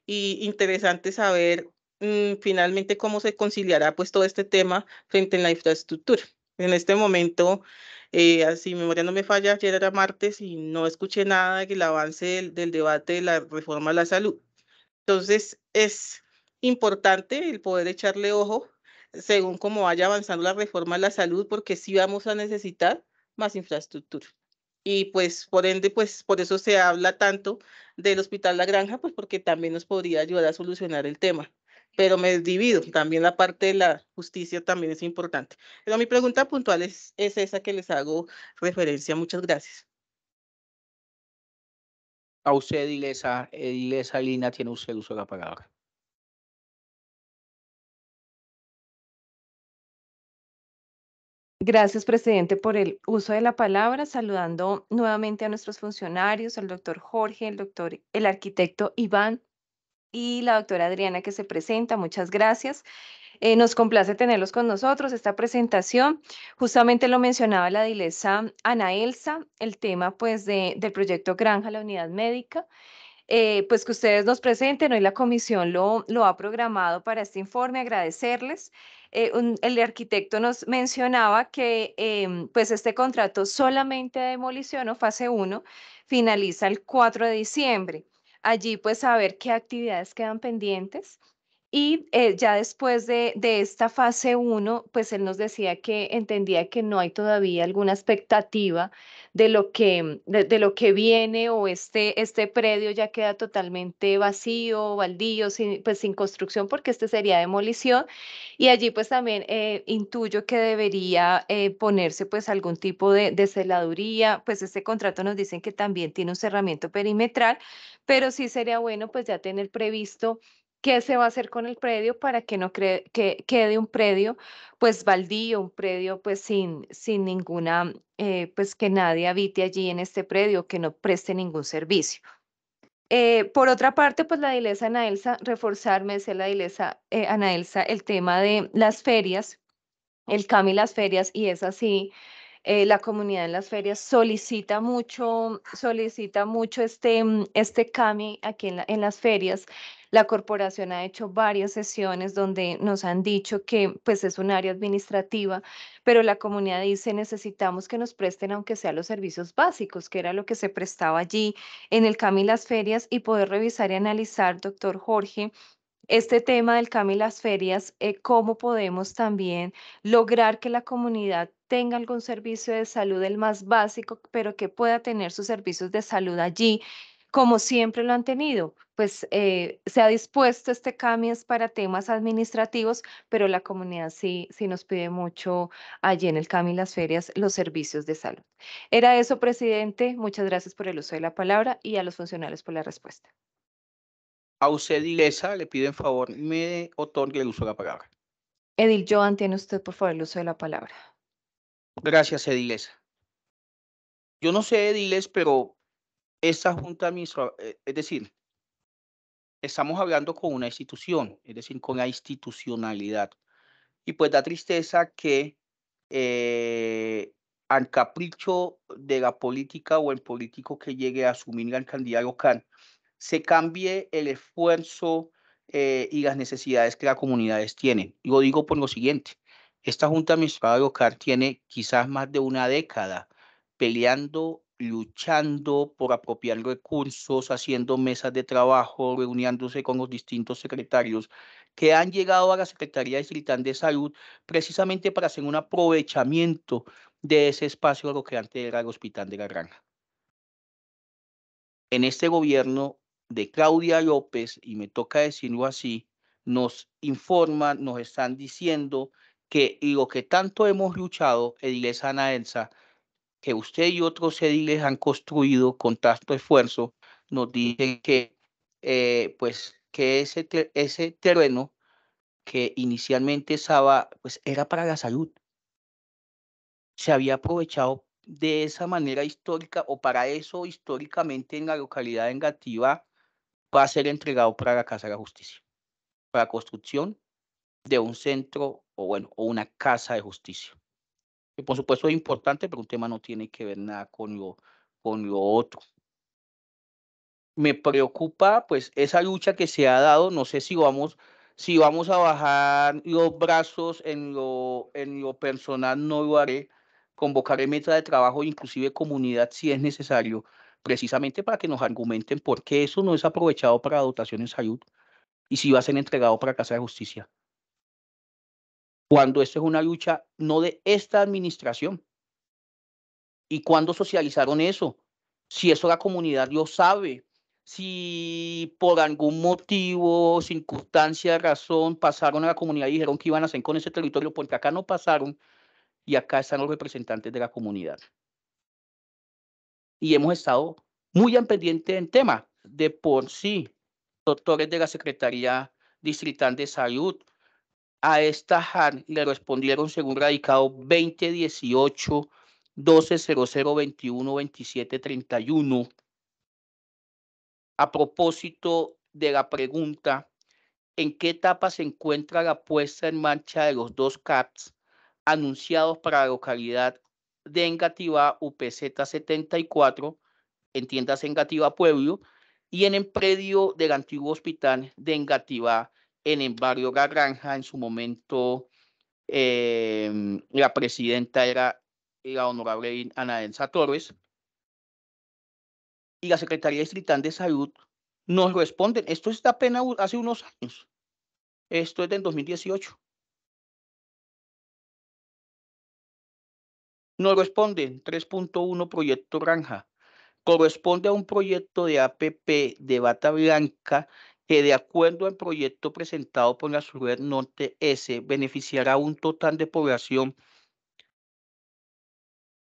y interesante saber finalmente cómo se conciliará pues todo este tema frente a la infraestructura. En este momento, eh, así memoria no me falla, ayer era martes y no escuché nada del avance del, del debate de la reforma a la salud. Entonces es importante el poder echarle ojo según cómo vaya avanzando la reforma a la salud, porque sí vamos a necesitar más infraestructura. Y pues, por ende, pues por eso se habla tanto del Hospital La Granja, pues porque también nos podría ayudar a solucionar el tema. Pero me divido, también la parte de la justicia también es importante. Pero mi pregunta puntual es, es esa que les hago referencia. Muchas gracias. A usted, Edilesa, Edilesa Lina, tiene usted el uso de la palabra. Gracias, presidente, por el uso de la palabra, saludando nuevamente a nuestros funcionarios, al doctor Jorge, el doctor, el arquitecto Iván y la doctora Adriana que se presenta. Muchas gracias. Eh, nos complace tenerlos con nosotros. Esta presentación, justamente lo mencionaba la dilesa Ana Elsa, el tema pues de, del proyecto Granja, la unidad médica. Eh, pues que ustedes nos presenten. Hoy la comisión lo, lo ha programado para este informe. Agradecerles. Eh, el arquitecto nos mencionaba que em, pues este contrato solamente de demolición o fase 1 finaliza el 4 de diciembre. Allí pues a ver qué actividades quedan pendientes y eh, ya después de, de, esta fase 1, pues él nos decía que entendía que no hay todavía alguna expectativa de lo que, de, lo que viene o este, este predio ya queda totalmente vacío, baldío, sin, pues sin construcción, porque este sería demolición. Y allí pues también eh, intuyo que debería eh, ponerse pues algún tipo de, de celaduría, pues este contrato nos dicen que también tiene un cerramiento perimetral, pero sí sería bueno pues ya tener previsto qué se va a hacer con el predio para que no que quede un predio pues baldío, un predio pues sin, sin ninguna, eh, pues que nadie habite allí en este predio, que no preste ningún servicio. Eh, por otra parte, pues la dilesa Anaelsa, reforzarme, decía la dilesa eh, Anaelsa, el tema de las ferias, el CAMI las ferias, y es así, eh, la comunidad en las ferias solicita mucho, solicita mucho este, este CAMI aquí en, en las ferias. La corporación ha hecho varias sesiones donde nos han dicho que pues es un área administrativa, pero la comunidad dice necesitamos que nos presten aunque sea los servicios básicos, que era lo que se prestaba allí en el CAMI Las Ferias y poder revisar y analizar, doctor Jorge, este tema del CAMI Las Ferias, eh, cómo podemos también lograr que la comunidad tenga algún servicio de salud, el más básico, pero que pueda tener sus servicios de salud allí como siempre lo han tenido, pues eh, se ha dispuesto este cambio para temas administrativos, pero la comunidad sí, sí nos pide mucho allí en el CAMI las ferias los servicios de salud. Era eso, presidente. Muchas gracias por el uso de la palabra y a los funcionarios por la respuesta. A usted, Ilesa, le pido en favor, me otorgue el uso de la palabra. Edil Joan, tiene usted por favor el uso de la palabra. Gracias, Edilesa. Yo no sé, Ediles, pero esta junta administrativa, eh, es decir, estamos hablando con una institución, es decir, con la institucionalidad. Y pues da tristeza que eh, al capricho de la política o el político que llegue a asumir la alcaldía local, se cambie el esfuerzo eh, y las necesidades que las comunidades tienen. Lo digo por lo siguiente, esta Junta Administrativa Local tiene quizás más de una década peleando luchando por apropiar recursos, haciendo mesas de trabajo, reuniéndose con los distintos secretarios que han llegado a la Secretaría de Salud precisamente para hacer un aprovechamiento de ese espacio lo que antes era el Hospital de la Granja. En este gobierno de Claudia López, y me toca decirlo así, nos informan, nos están diciendo que lo que tanto hemos luchado, Ediles Ana Elsa, que usted y otros ediles han construido con tanto esfuerzo, nos dicen que, eh, pues, que ese, ese terreno que inicialmente estaba, pues, era para la salud. Se había aprovechado de esa manera histórica o para eso históricamente en la localidad de Engativá va a ser entregado para la Casa de la Justicia, para construcción de un centro o bueno, o una casa de justicia. Que por supuesto es importante, pero un tema no tiene que ver nada con lo, con lo otro. Me preocupa pues esa lucha que se ha dado, no sé si vamos, si vamos a bajar los brazos en lo, en lo personal, no lo haré, convocaré meta de trabajo, inclusive comunidad si es necesario, precisamente para que nos argumenten por qué eso no es aprovechado para dotación en salud y si va a ser entregado para Casa de Justicia cuando esto es una lucha no de esta administración. ¿Y cuándo socializaron eso? Si eso la comunidad lo sabe, si por algún motivo, circunstancia, razón, pasaron a la comunidad y dijeron que iban a hacer con ese territorio, porque acá no pasaron y acá están los representantes de la comunidad. Y hemos estado muy en pendiente del tema. De por sí, doctores de la Secretaría Distrital de Salud, a esta HAN le respondieron según radicado 2018 1200 21 27 31 a propósito de la pregunta ¿en qué etapa se encuentra la puesta en marcha de los dos CAPS anunciados para la localidad de Engativá UPZ 74, entiendas Engativá Pueblo, y en el predio del antiguo hospital de Engativá en el barrio Garranja, en su momento em, la presidenta era la honorable Ana Elsa Torres, y la Secretaría Distrital de Salud nos responden, esto está apenas hace unos años, esto es del 2018. Nos responden 3.1 Proyecto Granja. Corresponde a un proyecto de APP de Bata Blanca que de acuerdo al proyecto presentado por la Sur Norte S, beneficiará a un total de población,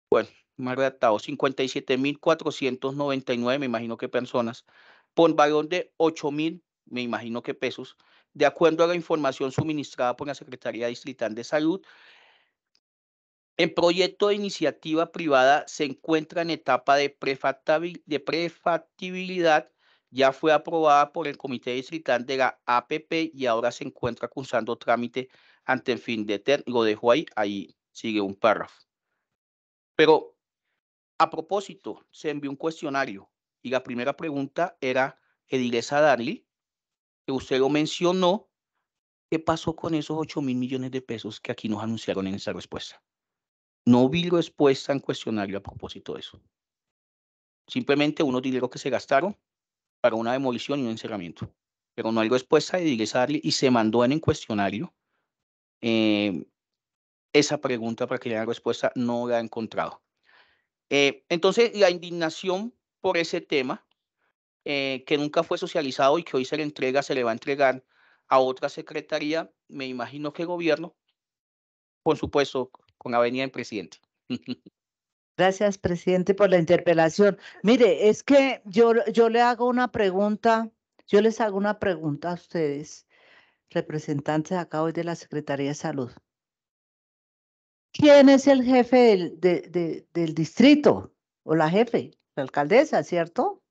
bueno, más redactado, 57.499, me imagino que personas, por valor de 8.000, me imagino que pesos, de acuerdo a la información suministrada por la Secretaría Distrital de Salud. El proyecto de iniciativa privada se encuentra en etapa de prefactibilidad ya fue aprobada por el Comité Distrital de la APP y ahora se encuentra cursando trámite ante el fin de término. Lo dejo ahí, ahí sigue un párrafo. Pero a propósito, se envió un cuestionario y la primera pregunta era, Edilesa Darly, que usted lo mencionó, ¿qué pasó con esos 8 mil millones de pesos que aquí nos anunciaron en esa respuesta? No vi respuesta en cuestionario a propósito de eso. Simplemente unos dinero que se gastaron para una demolición y un encerramiento. Pero no hay respuesta de Iglesia Darly y se mandó en el cuestionario eh, esa pregunta para que le den respuesta, no la ha encontrado. Eh, entonces, la indignación por ese tema, eh, que nunca fue socializado y que hoy se le entrega, se le va a entregar a otra secretaría, me imagino que el gobierno, por supuesto, con la venia del presidente. Gracias, presidente, por la interpelación. Mire, es que yo, yo le hago una pregunta, yo les hago una pregunta a ustedes, representantes acá hoy de la Secretaría de Salud. ¿Quién es el jefe del, del distrito o la jefe? La alcaldesa, ¿cierto?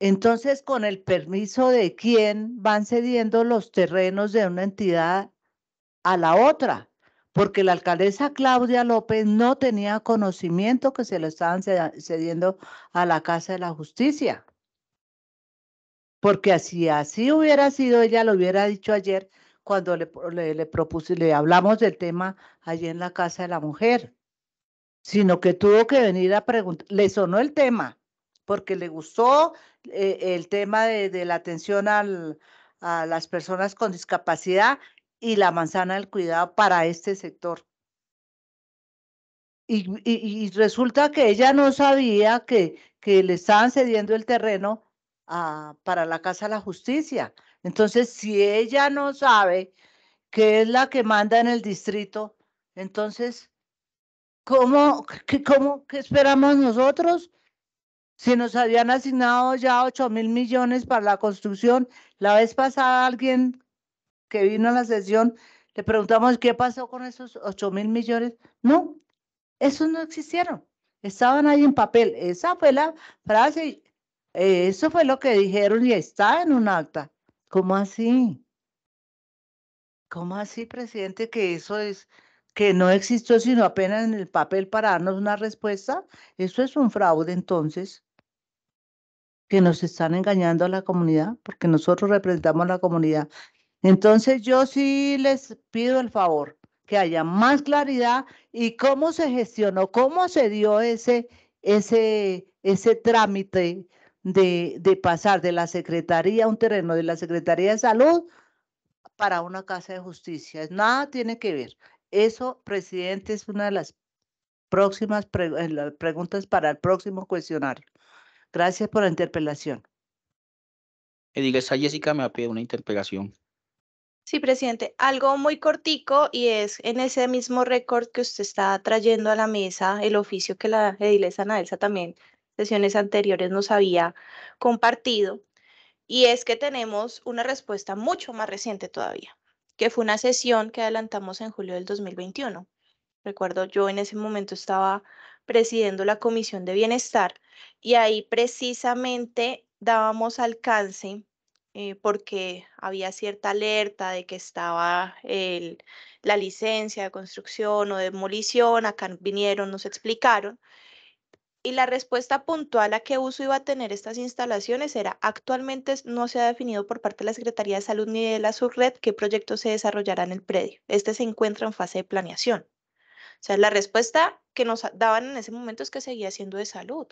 Entonces, con el permiso de quién van cediendo los terrenos de una entidad a la otra porque la alcaldesa Claudia López no tenía conocimiento que se lo estaban cediendo a la Casa de la Justicia. Porque si así hubiera sido, ella lo hubiera dicho ayer cuando le, le, propuse, le hablamos del tema allí en la Casa de la Mujer. sino que tuvo que venir a preguntar, le sonó el tema, porque le gustó eh, el tema de, de la atención al, a las personas con discapacidad y la manzana del cuidado para este sector. Y, y, y resulta que ella no sabía que, que le estaban cediendo el terreno a, para la Casa de la Justicia. Entonces, si ella no sabe que es la que manda en el distrito, entonces, ¿cómo, qué, cómo, qué esperamos nosotros? Si nos habían asignado ya 8 mil millones para la construcción, la vez pasada alguien que vino a la sesión, le preguntamos qué pasó con esos 8 mil millones. No, esos no existieron, estaban ahí en papel. Esa fue la frase, eh, eso fue lo que dijeron y está en un acta. ¿Cómo así? ¿Cómo así, presidente, que eso es, que no existió sino apenas en el papel para darnos una respuesta? Eso es un fraude entonces, que nos están engañando a la comunidad, porque nosotros representamos a la comunidad. Entonces yo sí les pido el favor que haya más claridad y cómo se gestionó, cómo se dio ese, ese, ese trámite de, de pasar de la Secretaría, un terreno de la Secretaría de Salud para una casa de justicia. Nada tiene que ver. Eso, presidente, es una de las próximas las preguntas para el próximo cuestionario. Gracias por la interpelación. Edilesa Jessica me va a pedir una interpelación. Sí, presidente, algo muy cortico y es en ese mismo récord que usted está trayendo a la mesa el oficio que la edilesa Naelsa también sesiones anteriores nos había compartido. Y es que tenemos una respuesta mucho más reciente todavía, que fue una sesión que adelantamos en julio del 2021. Recuerdo, yo en ese momento estaba presidiendo la Comisión de Bienestar y ahí precisamente dábamos alcance eh, porque había cierta alerta de que estaba el, la licencia de construcción o demolición, acá vinieron, nos explicaron, y la respuesta puntual a qué uso iba a tener estas instalaciones era, actualmente no se ha definido por parte de la Secretaría de Salud ni de la subred qué proyecto se desarrollará en el predio. Este se encuentra en fase de planeación. O sea, la respuesta que nos daban en ese momento es que seguía siendo de salud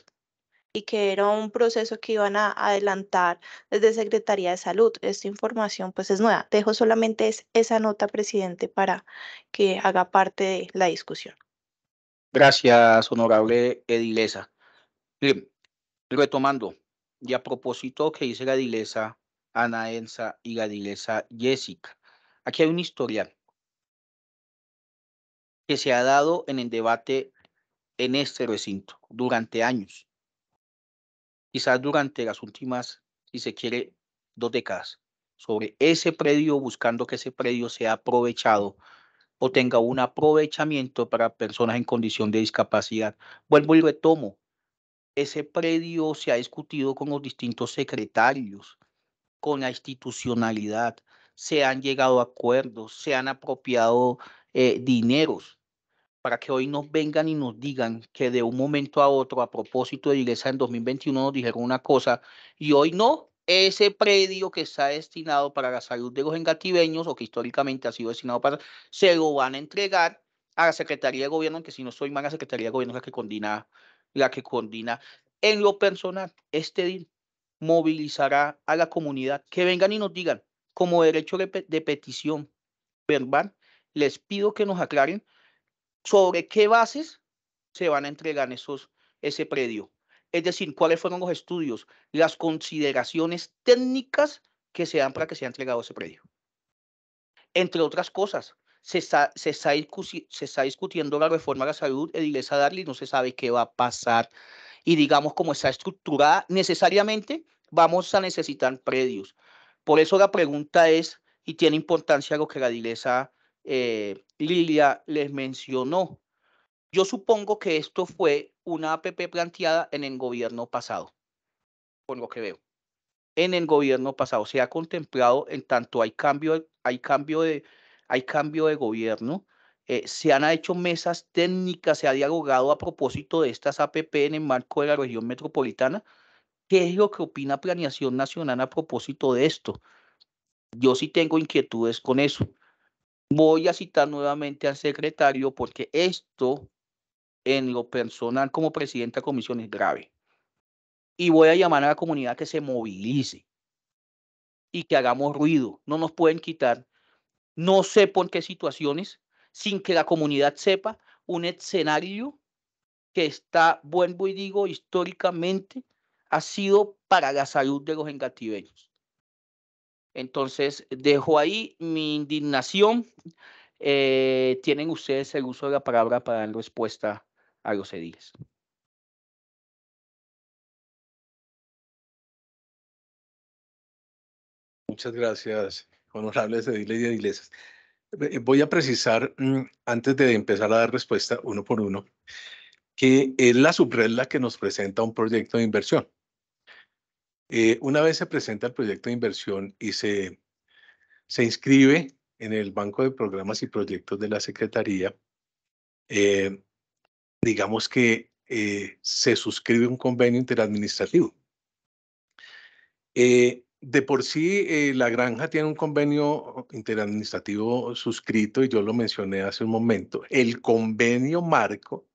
y que era un proceso que iban a adelantar desde Secretaría de Salud. Esta información pues es nueva. Dejo solamente esa nota, presidente, para que haga parte de la discusión. Gracias, honorable Edilesa. Bien, retomando, y a propósito que dice la Edilesa Ana Ensa y la Edilesa Jessica, aquí hay un historial que se ha dado en el debate en este recinto durante años, quizás durante las últimas, si se quiere, dos décadas, sobre ese predio, buscando que ese predio sea aprovechado o tenga un aprovechamiento para personas en condición de discapacidad. Vuelvo y retomo. Ese predio se ha discutido con los distintos secretarios, con la institucionalidad, se han llegado a acuerdos, se han apropiado eh, dineros para que hoy nos vengan y nos digan que de un momento a otro, a propósito de iglesia en 2021 nos dijeron una cosa y hoy no, ese predio que está destinado para la salud de los engativeños o que históricamente ha sido destinado para, se lo van a entregar a la Secretaría de Gobierno, que si no soy mal, la Secretaría de Gobierno es la que coordina, la que coordina. En lo personal, este DIN movilizará a la comunidad que vengan y nos digan, como derecho de, de petición verbal, les pido que nos aclaren sobre qué bases se van a entregar esos, ese predio es decir, cuáles fueron los estudios, las consideraciones técnicas que se dan para que sea entregado ese predio. Entre otras cosas, se está, se está, se está discutiendo la reforma a la salud, Edilesa Darly, no se sabe qué va a pasar. Y digamos, como está estructurada, necesariamente vamos a necesitar predios. Por eso la pregunta es, y tiene importancia lo que la Edilesa eh, Lilia les mencionó, yo supongo que esto fue una APP planteada en el gobierno pasado, por lo que veo. En el gobierno pasado se ha contemplado, en tanto hay cambio, hay cambio, de, hay cambio de gobierno, eh, se han hecho mesas técnicas, se ha dialogado a propósito de estas APP en el marco de la región metropolitana. ¿Qué es lo que opina Planeación Nacional a propósito de esto? Yo sí tengo inquietudes con eso. Voy a citar nuevamente al secretario porque esto en lo personal como presidente de comisión es grave. Y voy a llamar a la comunidad que se movilice y que hagamos ruido. No nos pueden quitar, no sé por qué situaciones, sin que la comunidad sepa un escenario que está, vuelvo y digo, históricamente ha sido para la salud de los engativeños. Entonces, dejo ahí mi indignación. Eh, tienen ustedes el uso de la palabra para dar respuesta a los ediles. Muchas gracias, honorables ediles y edilesas. Eh, voy a precisar, mm, antes de empezar a dar respuesta uno por uno, que es la subred la que nos presenta un proyecto de inversión. Eh, una vez se presenta el proyecto de inversión y se, se inscribe en el Banco de Programas y Proyectos de la Secretaría, eh, digamos que se suscribe un convenio interadministrativo. De por sí, eh, la granja tiene un convenio interadministrativo suscrito y yo lo mencioné hace un momento. El convenio marco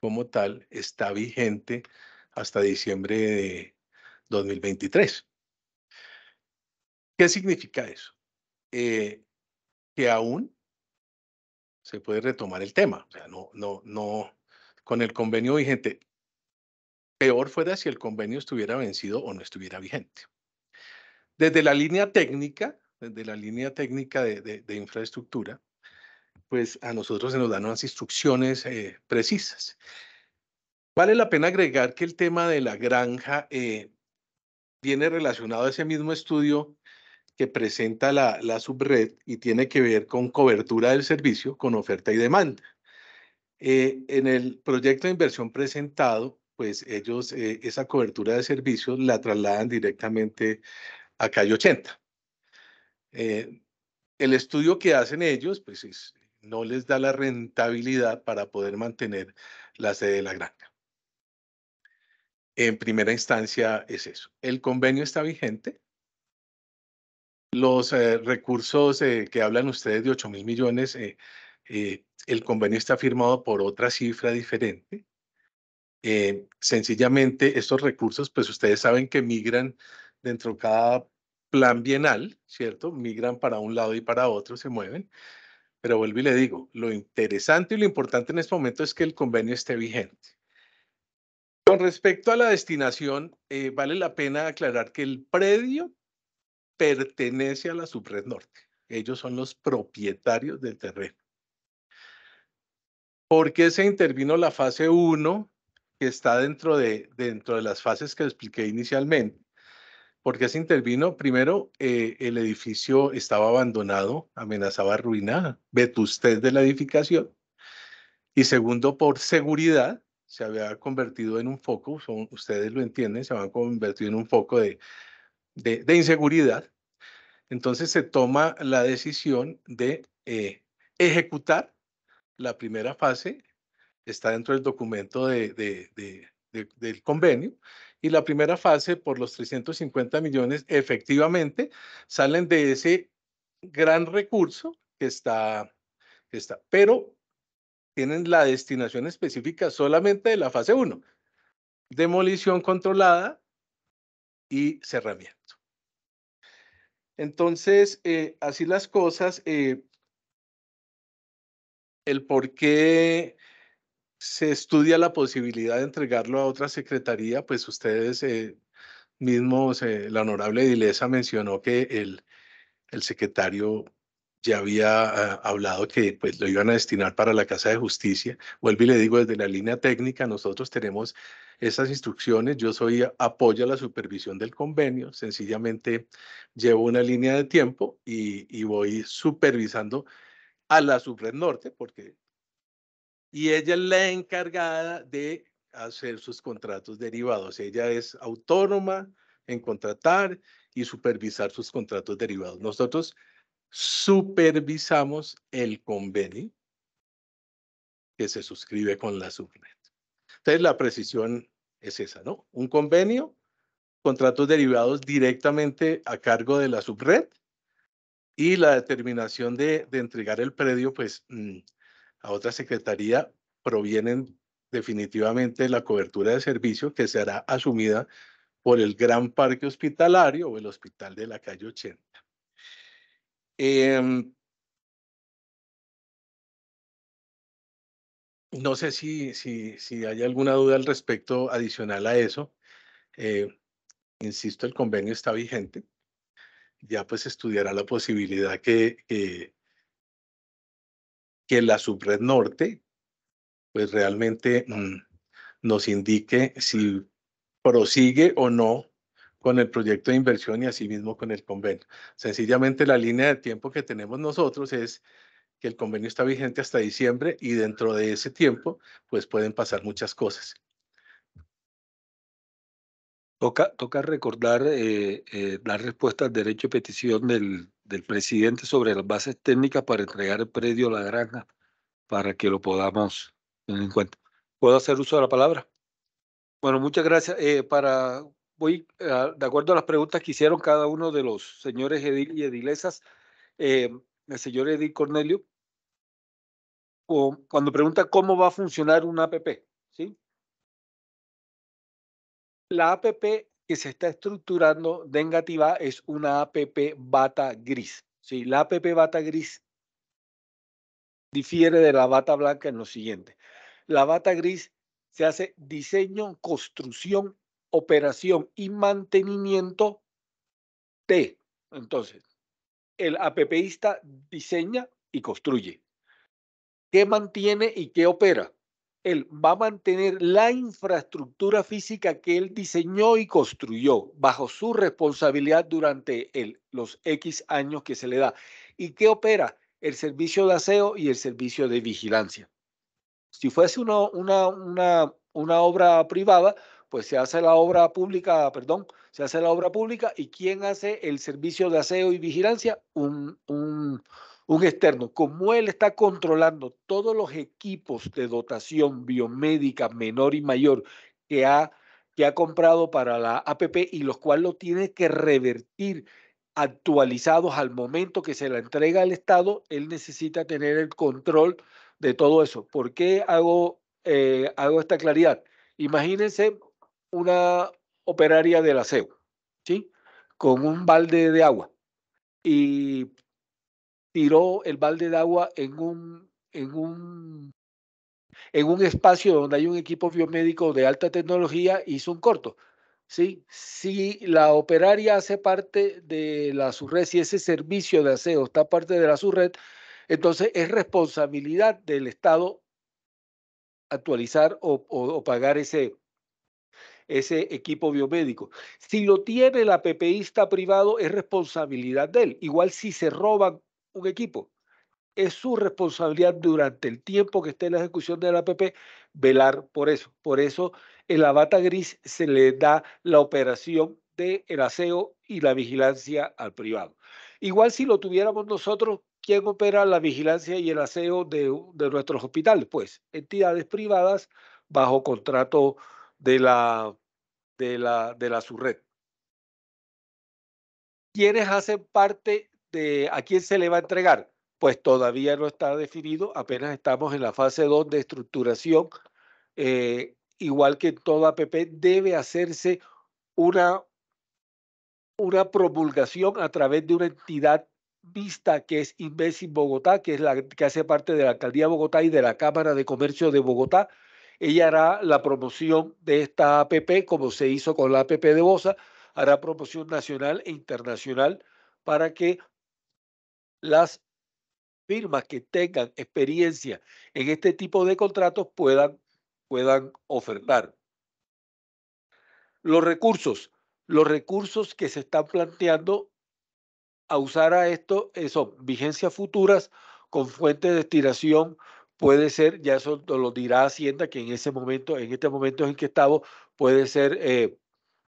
como tal está vigente hasta diciembre de 2023. ¿Qué significa eso? Eh, que aún se puede retomar el tema. O sea, no, no, no, con el convenio vigente. Peor fuera si el convenio estuviera vencido o no estuviera vigente. Desde la línea técnica, desde la línea técnica de, infraestructura, pues a nosotros se nos dan unas instrucciones eh, precisas. Vale la pena agregar que el tema de la granja eh, viene relacionado a ese mismo estudio que presenta la, la, subred y tiene que ver con cobertura del servicio, con oferta y demanda. Eh, en el proyecto de inversión presentado, pues ellos esa cobertura de servicios la trasladan directamente acá hay 80. Eh, el estudio que hacen ellos, pues no les da la rentabilidad para poder mantener la sede de la granja. En primera instancia es eso. El convenio está vigente. Los eh, recursos eh, que hablan ustedes de 8 mil millones, el convenio está firmado por otra cifra diferente. sencillamente, estos recursos, pues ustedes saben que migran dentro de cada plan bienal, ¿cierto? Migran para un lado y para otro, se mueven. Pero vuelvo y le digo, lo interesante y lo importante en este momento es que el convenio esté vigente. Con respecto a la destinación, eh, vale la pena aclarar que el predio pertenece a la Subred Norte. Ellos son los propietarios del terreno. ¿Por qué se intervino la fase 1 que está dentro de, dentro de las fases que expliqué inicialmente? porque se intervino? Primero, eh, el edificio estaba abandonado, amenazaba ruina, usted de la edificación. Y segundo, por seguridad, se había convertido en un foco, ustedes lo entienden, se había convertido en un foco de, de, inseguridad. Entonces se toma la decisión de eh, ejecutar la primera fase, está dentro del documento de, del convenio, y la primera fase por los 350 millones efectivamente salen de ese gran recurso está, que está, pero tienen la destinación específica solamente de la fase 1, demolición controlada y cerramiento. Entonces, eh, así las cosas, eh, el por qué se estudia la posibilidad de entregarlo a otra secretaría, pues ustedes eh, mismos, la honorable Dilesa mencionó que el, el secretario ya había ah, hablado que pues lo iban a destinar para la Casa de Justicia. Vuelvo y le digo, desde la línea técnica nosotros tenemos esas instrucciones. Yo soy apoyo a la supervisión del convenio. Sencillamente llevo una línea de tiempo y, y voy supervisando a la Subred Norte, porque y ella es la encargada de hacer sus contratos derivados. Ella es autónoma en contratar y supervisar sus contratos derivados. Nosotros supervisamos el convenio que se suscribe con la subred. Entonces, la precisión es esa, ¿no? Un convenio, contratos derivados directamente a cargo de la subred y la determinación de, de entregar el predio, pues, mm, a otra secretaría provienen definitivamente la cobertura de servicio que será asumida por el gran parque hospitalario o el hospital de la calle 80. Em, no sé si, si, si hay alguna duda al respecto adicional a eso. Eh, insisto, el convenio está vigente. Ya pues estudiará la posibilidad que, que, la subred norte pues realmente mm, nos indique si prosigue o no con el proyecto de inversión y asimismo con el convenio. Sencillamente la línea de tiempo que tenemos nosotros es que el convenio está vigente hasta diciembre y dentro de ese tiempo pues pueden pasar muchas cosas. Toca, toca recordar eh, eh, la respuesta al derecho de petición del, del presidente sobre las bases técnicas para entregar el predio a la granja para que lo podamos tener en cuenta. ¿Puedo hacer uso de la palabra? Bueno, muchas gracias. Eh, para, voy, uh, de acuerdo a las preguntas que hicieron cada uno de los señores edil y edilesas, eh, el señor Edil Cornelio, o, cuando pregunta cómo va a funcionar una APP, ¿sí? La APP que se está estructurando de Engativá es una APP bata gris. ¿sí? La APP bata gris difiere de la bata blanca en lo siguiente. La bata gris se hace diseño, construcción, operación y mantenimiento de. Entonces, el APPista diseña y construye. ¿Qué mantiene y qué opera? Él va a mantener la infraestructura física que él diseñó y construyó bajo su responsabilidad durante los X años que se le da. ¿Y qué opera? El servicio de aseo y el servicio de vigilancia. Si fuese una, una, una, una obra privada, pues se hace la obra pública, perdón, se hace la obra pública y ¿quién hace el servicio de aseo y vigilancia? Un, un, un externo. Como él está controlando todos los equipos de dotación biomédica menor y mayor que ha, que ha comprado para la APP y los cuales lo tiene que revertir actualizados al momento que se la entrega al Estado, él necesita tener el control de todo eso. ¿Por qué hago, eh, hago esta claridad? Imagínense una operaria del aseo, ¿sí? Con un balde de agua y tiró el balde de agua en un, en un, en un espacio donde hay un equipo biomédico de alta tecnología, hizo un corto. ¿sí? Si la operaria hace parte de la subred, si ese servicio de aseo está parte de la subred, entonces es responsabilidad del Estado actualizar o, pagar ese, ese equipo biomédico. Si lo tiene el APPista privado, es responsabilidad de él. Igual si se roban un equipo, es su responsabilidad durante el tiempo que esté en la ejecución de la APP velar por eso. Por eso en la bata gris se le da la operación del el aseo y la vigilancia al privado. Igual si lo tuviéramos nosotros, ¿quién opera la vigilancia y el aseo de, de nuestros hospitales? Pues entidades privadas bajo contrato de la, de la, de la subred. ¿Quiénes hacen parte de a quién se le va a entregar? Pues todavía no está definido, apenas estamos en la fase 2 de estructuración. Eh, igual que toda APP, debe hacerse una, una promulgación a través de una entidad vista que es Invesin Bogotá, que es la que hace parte de la Alcaldía de Bogotá y de la Cámara de Comercio de Bogotá. Ella hará la promoción de esta APP, como se hizo con la APP de Bosa, hará promoción nacional e internacional para que las firmas que tengan experiencia en este tipo de contratos puedan, puedan ofertar. Los recursos, los recursos que se están planteando a usar a esto eh, son vigencias futuras con fuente de estiración puede ser, ya eso lo dirá Hacienda, que en ese momento, en este momento en que estamos, puede ser eh,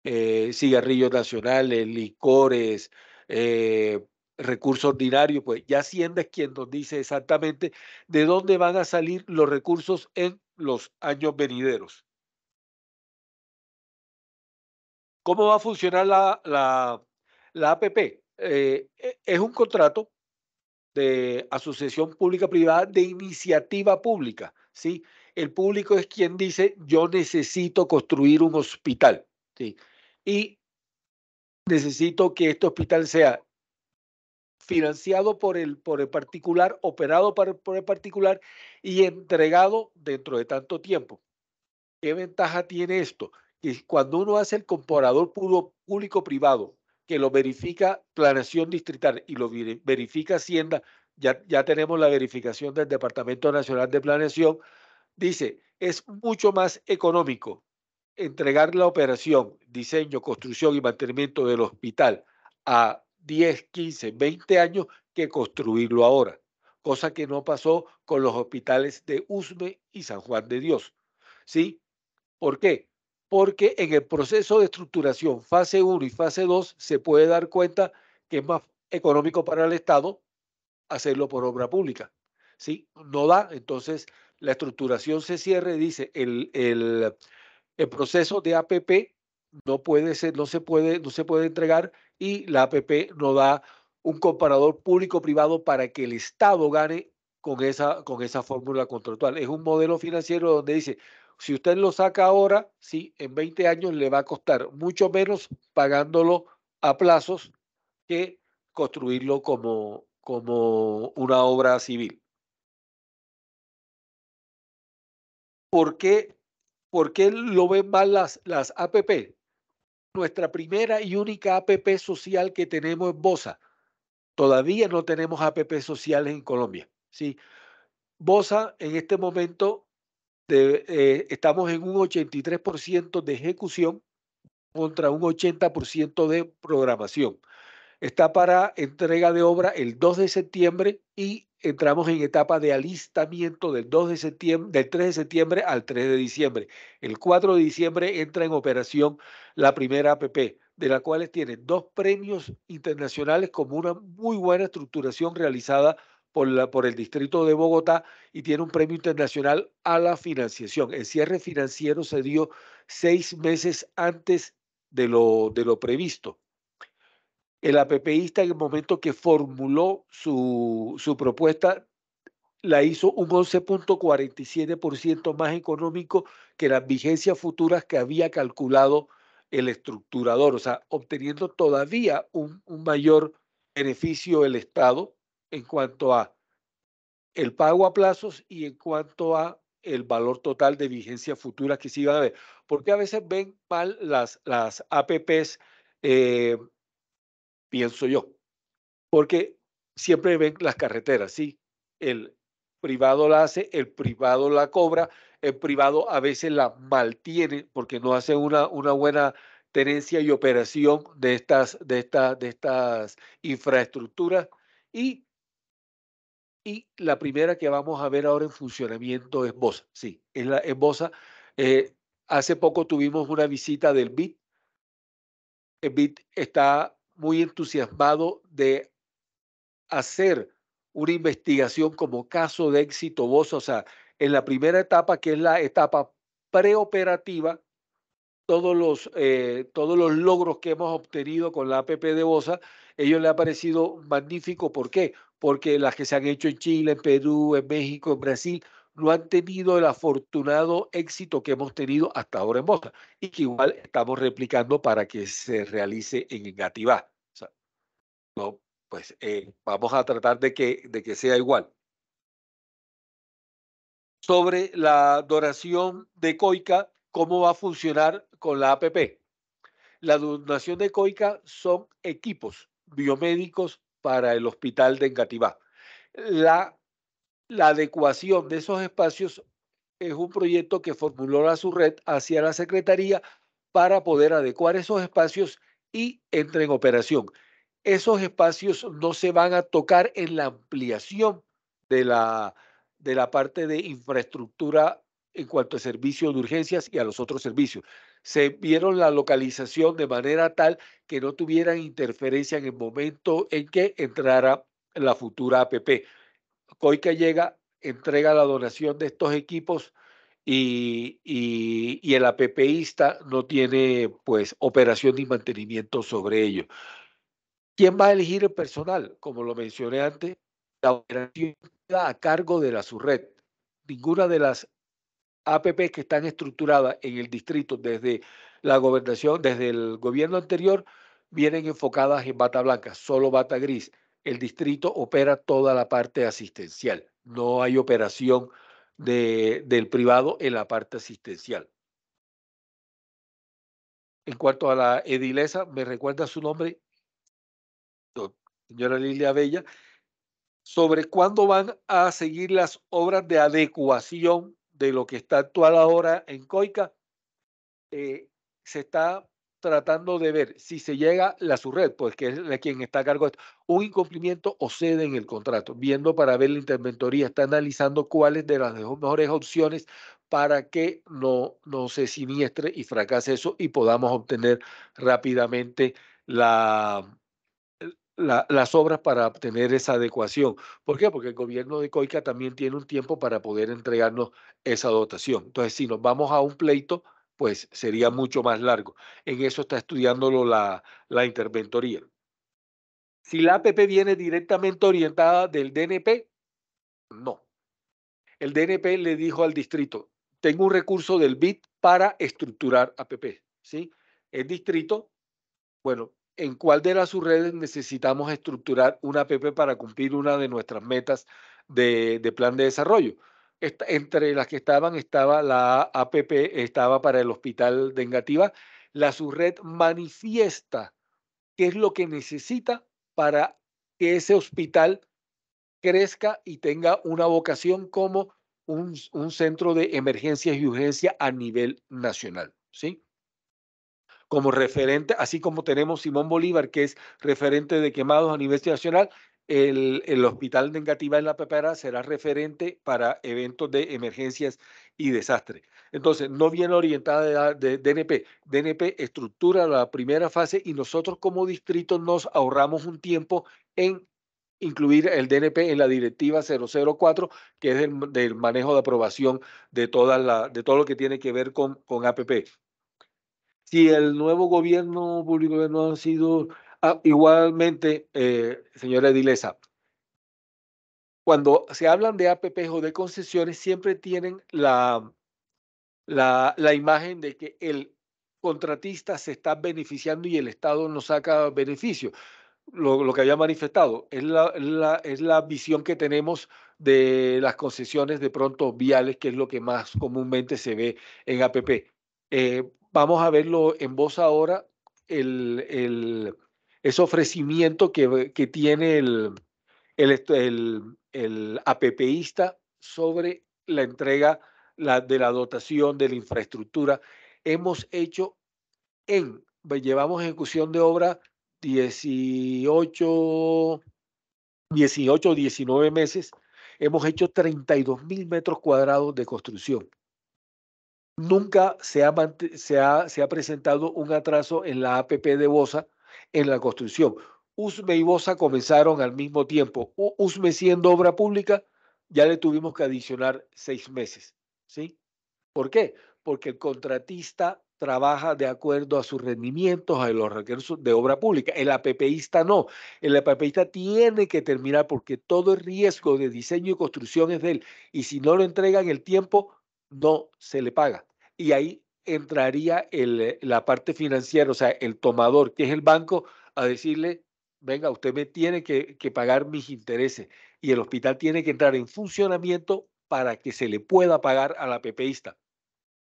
eh, cigarrillos nacionales, licores, eh, recursos ordinarios, pues ya Hacienda es quien nos dice exactamente de dónde van a salir los recursos en los años venideros. ¿Cómo va a funcionar la, la, APP? Eh, es un contrato de asociación pública privada de iniciativa pública, ¿sí? el público es quien dice, yo necesito construir un hospital, ¿sí? Y necesito que este hospital sea financiado por el, por el particular, operado por, por el particular y entregado dentro de tanto tiempo. ¿Qué ventaja tiene esto? Que cuando uno hace el comparador público-privado, que lo verifica Planación Distrital y lo verifica Hacienda, ya, ya tenemos la verificación del Departamento Nacional de Planeación, dice, es mucho más económico entregar la operación, diseño, construcción y mantenimiento del hospital a 10, 15, 20 años que construirlo ahora, cosa que no pasó con los hospitales de Usme y San Juan de Dios. ¿Sí? ¿Por qué? Porque en el proceso de estructuración fase 1 y fase 2 se puede dar cuenta que es más económico para el Estado hacerlo por obra pública. ¿Sí? No da, entonces la estructuración se cierra y dice el, el, el proceso de APP no puede ser, no se puede, no se puede entregar y la APP no da un comparador público-privado para que el Estado gane con esa, con esa fórmula contractual. Es un modelo financiero donde dice, si usted lo saca ahora, sí, en 20 años le va a costar mucho menos pagándolo a plazos que construirlo como, como una obra civil. ¿Por qué, por lo ven mal las, las APP? nuestra primera y única APP social que tenemos es Bosa. Todavía no tenemos APP sociales en Colombia. ¿sí? Bosa en este momento eh, estamos en un 83% de ejecución contra un 80% de programación. Está para entrega de obra el 2 de septiembre y entramos en etapa de alistamiento del 2 de septiembre, del 3 de septiembre al 3 de diciembre. El 4 de diciembre entra en operación la primera APP, de la cual tiene dos premios internacionales como una muy buena estructuración realizada por, la, por el Distrito de Bogotá y tiene un premio internacional a la financiación. El cierre financiero se dio seis meses antes de lo, de lo previsto el APPista en el momento que formuló su, su propuesta la hizo un 11.47% más económico que las vigencias futuras que había calculado el estructurador, o sea, obteniendo todavía un, un mayor beneficio el Estado en cuanto a el pago a plazos y en cuanto a el valor total de vigencia futura que se iban a ver. Porque a veces ven mal las, las APPs eh, pienso yo, porque siempre ven las carreteras, sí, el privado la hace, el privado la cobra, el privado a veces la maltiene porque no hace una, una buena tenencia y operación de estas, de estas, de estas infraestructuras. Y, y la primera que vamos a ver ahora en funcionamiento es Bosa, sí, es la es Bosa. Eh, hace poco tuvimos una visita del BIT. El BIT está muy entusiasmado de hacer una investigación como caso de éxito vos, o sea, en la primera etapa, que es la etapa preoperativa, todos los, eh, todos los logros que hemos obtenido con la APP de Bosa, ellos le ha parecido magnífico. ¿Por qué? Porque las que se han hecho en Chile, en Perú, en México, en Brasil, no han tenido el afortunado éxito que hemos tenido hasta ahora en Bosa y que igual estamos replicando para que se realice en Engativá. O sea, pues eh, vamos a tratar de que, de que sea igual. Sobre la donación de COICA, ¿cómo va a funcionar con la APP? La donación de COICA son equipos biomédicos para el hospital de Engativá. La adecuación de esos espacios es un proyecto que formuló la red hacia la Secretaría para poder adecuar esos espacios y entre en operación. Esos espacios no se van a tocar en la ampliación de la, de la parte de infraestructura en cuanto a servicios de urgencias y a los otros servicios. Se vieron la localización de manera tal que no tuvieran interferencia en el momento en que entrara la futura APP. COICA llega, entrega la donación de estos equipos y, y, el APPista no tiene pues operación ni mantenimiento sobre ello. ¿Quién va a elegir el personal? Como lo mencioné antes, la operación queda a cargo de la SURRED. Ninguna de las APP que están estructuradas en el distrito desde la gobernación, desde el gobierno anterior, vienen enfocadas en bata blanca, solo bata gris. El distrito opera toda la parte asistencial. No hay operación de, del privado en la parte asistencial. En cuanto a la edilesa, me recuerda su nombre, señora Lilia Bella, sobre cuándo van a seguir las obras de adecuación de lo que está actual ahora en COICA. Eh, se está tratando de ver si se llega la subred, pues que es quien está a cargo de un incumplimiento o cede en el contrato, viendo para ver la interventoría, está analizando cuáles de las mejores opciones para que no, no se siniestre y fracase eso y podamos obtener rápidamente la, las obras para obtener esa adecuación. ¿Por qué? Porque el gobierno de COICA también tiene un tiempo para poder entregarnos esa dotación. Entonces, si nos vamos a un pleito, pues sería mucho más largo. En eso está estudiándolo la, la interventoría. Si la APP viene directamente orientada del DNP, no. El DNP le dijo al distrito, tengo un recurso del BID para estructurar APP. ¿sí? El distrito, bueno, ¿en cuál de las subredes necesitamos estructurar una APP para cumplir una de nuestras metas de, plan de desarrollo? entre las que estaban estaba la APP, estaba para el hospital de Engativa. La subred manifiesta qué es lo que necesita para que ese hospital crezca y tenga una vocación como un, un centro de emergencias y urgencia a nivel nacional. ¿sí? Como referente, así como tenemos Simón Bolívar, que es referente de quemados a nivel nacional, el, el, hospital de en la Pepera será referente para eventos de emergencias y desastres. Entonces, no viene orientada de, de, DNP. DNP estructura la primera fase y nosotros como distrito nos ahorramos un tiempo en incluir el DNP en la directiva 004, que es del, del manejo de aprobación de, toda la, de todo lo que tiene que ver con, con APP. Si el nuevo gobierno público no ha sido Ah, igualmente, eh, señora Edilesa, cuando se hablan de APP o de concesiones, siempre tienen la, la, imagen de que el contratista se está beneficiando y el Estado no saca beneficio. Lo, que había manifestado es la, es la visión que tenemos de las concesiones de pronto viales, que es lo que más comúnmente se ve en APP. Vamos a verlo en voz ahora. El, el, ese ofrecimiento que, que tiene el, el, el, APPista sobre la entrega la, de la dotación de la infraestructura. Hemos hecho en, llevamos ejecución de obra 18, 18 19 meses, hemos hecho 32 mil metros cuadrados de construcción. Nunca se ha, se, ha, se ha presentado un atraso en la APP de Bosa en la construcción. USME y BOSA comenzaron al mismo tiempo. USME siendo obra pública, ya le tuvimos que adicionar seis meses. ¿Sí? ¿Por qué? Porque el contratista trabaja de acuerdo a sus rendimientos, a los recursos de obra pública. El APPista no. El APPista tiene que terminar porque todo el riesgo de diseño y construcción es de él. Y si no lo entrega en el tiempo, no se le paga. Y ahí entraría el, eh, la parte financiera, o sea, el tomador, que es el banco, a decirle, venga, usted me tiene que, que pagar mis intereses y el hospital tiene que entrar en funcionamiento para que se le pueda pagar a la PPista.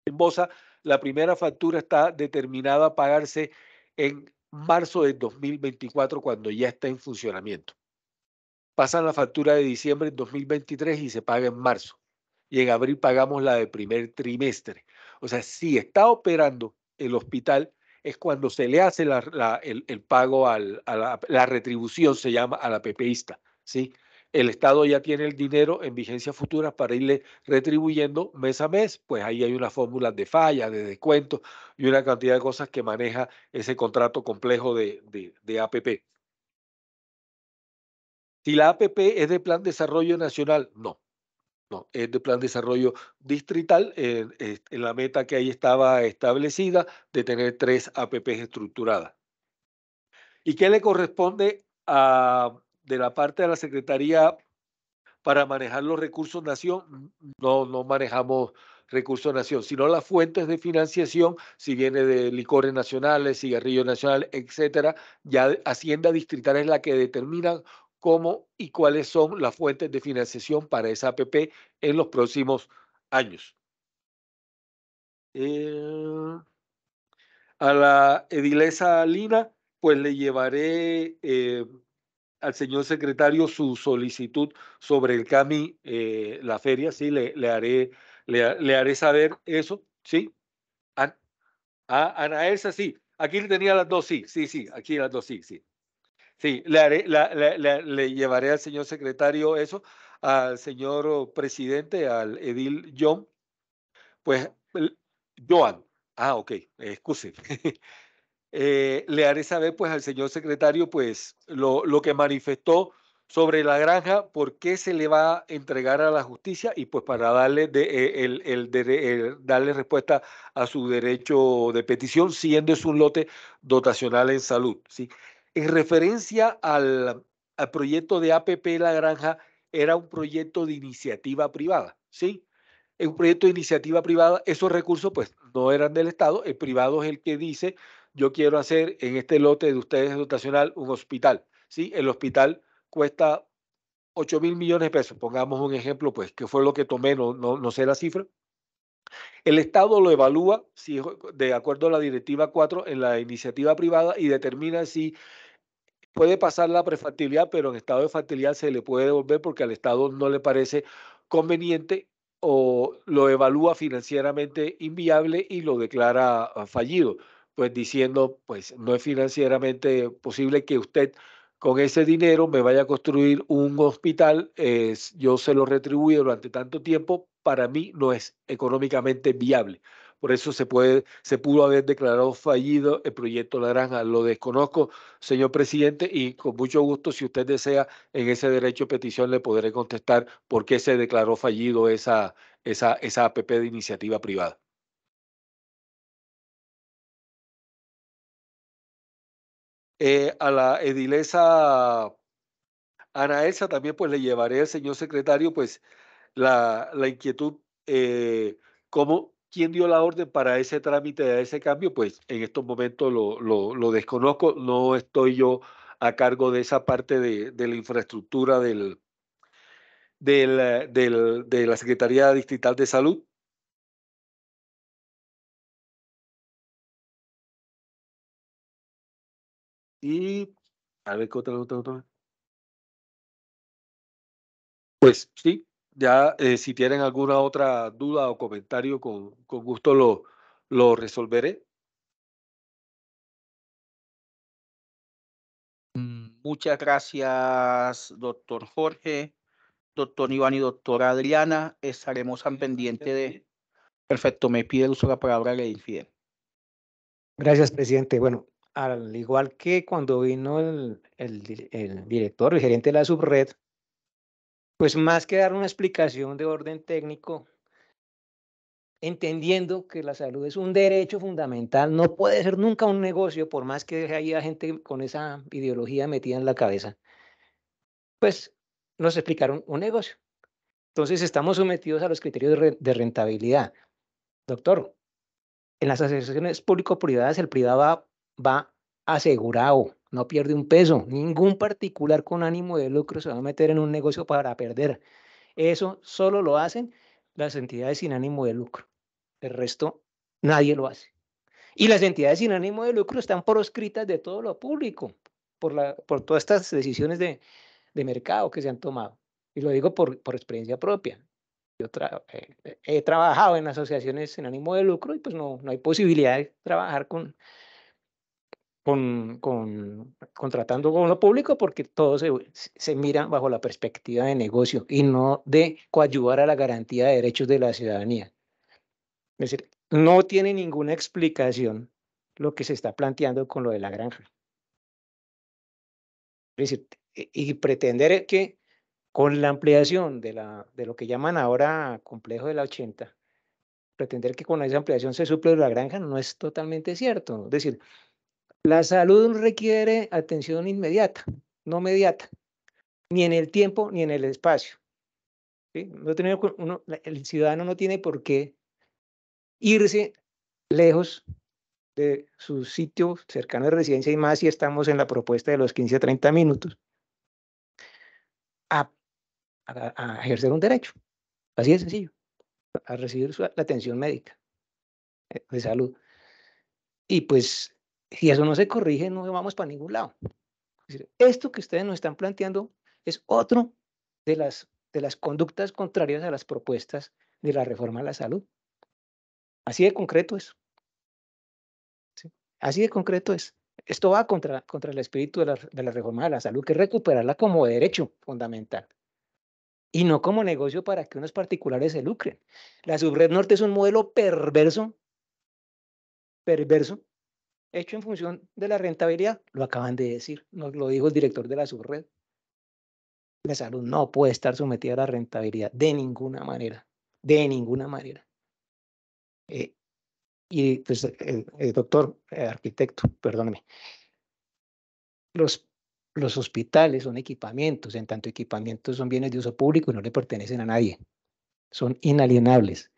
En Bosa, la primera factura está determinada a pagarse en marzo de 2024 cuando ya está en funcionamiento. Pasan la factura de diciembre en 2023 y se paga en marzo. Y en abril pagamos la del primer trimestre. O sea, si está operando el hospital, es cuando se le hace el, pago a la, retribución, se llama a la PPista, ¿sí? El Estado ya tiene el dinero en vigencia futura para irle retribuyendo mes a mes, pues ahí hay unas fórmulas de falla, de descuento y una cantidad de cosas que maneja ese contrato complejo de, de, de APP. Si la APP es de Plan Desarrollo Nacional, no. No, es de plan de desarrollo distrital, en, en la meta que ahí estaba establecida de tener tres APPs estructuradas. ¿Y qué le corresponde a, de la parte de la Secretaría para manejar los recursos nación? No, no manejamos recursos nación, sino las fuentes de financiación, si viene de licores nacionales, cigarrillos nacionales, etcétera, ya Hacienda Distrital es la que determina cómo y cuáles son las fuentes de financiación para esa APP en los próximos años. Eh, a la edilesa Lina, pues le llevaré eh, al señor secretario su solicitud sobre el CAMI, eh, la feria, sí, le, le haré, le, haré saber eso, sí. A Ana Elsa, sí. Aquí tenía las dos, sí, sí, sí, aquí las dos, sí, sí. Sí, le, haré, la, le llevaré al señor secretario eso, al señor presidente, al edil John, pues, Joan, ah, ok, excuse. Eh, le haré saber pues al señor secretario pues lo, lo, que manifestó sobre la granja, por qué se le va a entregar a la justicia y pues para darle, de, el, el, el, darle respuesta a su derecho de petición, siendo es un lote dotacional en salud. ¿sí? En referencia al, al proyecto de APP La Granja, era un proyecto de iniciativa privada, ¿sí? En un proyecto de iniciativa privada, esos recursos pues no eran del Estado, el privado es el que dice, yo quiero hacer en este lote de ustedes dotacional un hospital, ¿sí? El hospital cuesta 8 mil millones de pesos, pongamos un ejemplo, pues, que fue lo que tomé, no, no, no sé la cifra. El Estado lo evalúa si, de acuerdo a la Directiva 4 en la iniciativa privada y determina si puede pasar la prefactibilidad, pero en estado de factibilidad se le puede devolver porque al Estado no le parece conveniente o lo evalúa financieramente inviable y lo declara ah, fallido, pues diciendo, pues no es financieramente posible que usted con ese dinero me vaya a construir un hospital, yo se lo retribuyo durante tanto tiempo, para mí no es económicamente viable. Por eso se, puede, se pudo haber declarado fallido el proyecto La Granja. Lo desconozco, señor presidente, y con mucho gusto, si usted desea, en ese derecho de petición le podré contestar por qué se declaró fallido esa, esa, esa APP de iniciativa privada. Eh, a la edilesa Ana Elsa también pues le llevaré al señor secretario pues la, la inquietud, eh, cómo, quién dio la orden para ese trámite de ese cambio, pues en estos momentos lo, desconozco, no estoy yo a cargo de esa parte de, la infraestructura del, de la Secretaría Distrital de Salud. Y a ver qué otra, otra, otra. Pues sí, ya eh, si tienen alguna otra duda o comentario, con, con gusto lo, lo resolveré. Mm, muchas gracias, doctor Jorge, doctor Iván y doctora Adriana. Estaremos al pendiente de... Perfecto, me pide el uso de la palabra le infiel. Gracias, presidente. Bueno, al igual que cuando vino el, el, el director, el gerente de la subred, pues más que dar una explicación de orden técnico, entendiendo que la salud es un derecho fundamental, no puede ser nunca un negocio, por más que haya gente con esa ideología metida en la cabeza, pues nos explicaron un negocio. Entonces estamos sometidos a los criterios de rentabilidad. Doctor, en las asociaciones público-privadas el privado va, va asegurado, no pierde un peso. Ningún particular con ánimo de lucro se va a meter en un negocio para perder. Eso solo lo hacen las entidades sin ánimo de lucro. El resto, nadie lo hace. Y las entidades sin ánimo de lucro están proscritas de todo lo público por, la, por todas estas decisiones de, de mercado que se han tomado. Y lo digo por, por experiencia propia. Yo tra eh, he trabajado en asociaciones sin ánimo de lucro y pues no, no hay posibilidad de trabajar con, con, con, contratando con lo público porque todo se, se mira bajo la perspectiva de negocio y no de coadyuvar a la garantía de derechos de la ciudadanía. Es decir, no tiene ninguna explicación lo que se está planteando con lo de la granja. Es decir, y pretender que con la ampliación de, lo que llaman ahora complejo de la 80, pretender que con esa ampliación se suple la granja no es totalmente cierto. Es decir, la salud requiere atención inmediata, no mediata, ni en el tiempo ni en el espacio. el ciudadano no tiene por qué irse lejos de su sitio cercano de residencia y más si estamos en la propuesta de los 15 a 30 minutos, a, ejercer un derecho. Así de sencillo, a recibir la atención médica eh, de salud. Y pues, si eso no se corrige, no vamos para ningún lado. Esto que ustedes nos están planteando es otro de las, de las conductas contrarias a las propuestas de la reforma a la salud. Así de concreto es. ¿sí? Así de concreto es. Esto va contra, contra el espíritu de la, de la reforma de la salud, que es recuperarla como derecho fundamental y no como negocio para que unos particulares se lucren. La subred norte es un modelo perverso, perverso, hecho en función de la rentabilidad. Lo acaban de decir, nos lo dijo el director de la subred. La salud no puede estar sometida a la rentabilidad de ninguna manera, de ninguna manera. Eh, y pues el, el doctor eh, arquitecto, perdóneme, los, los hospitales son equipamientos, en tanto equipamientos son bienes de uso público y no le pertenecen a nadie, son inalienables.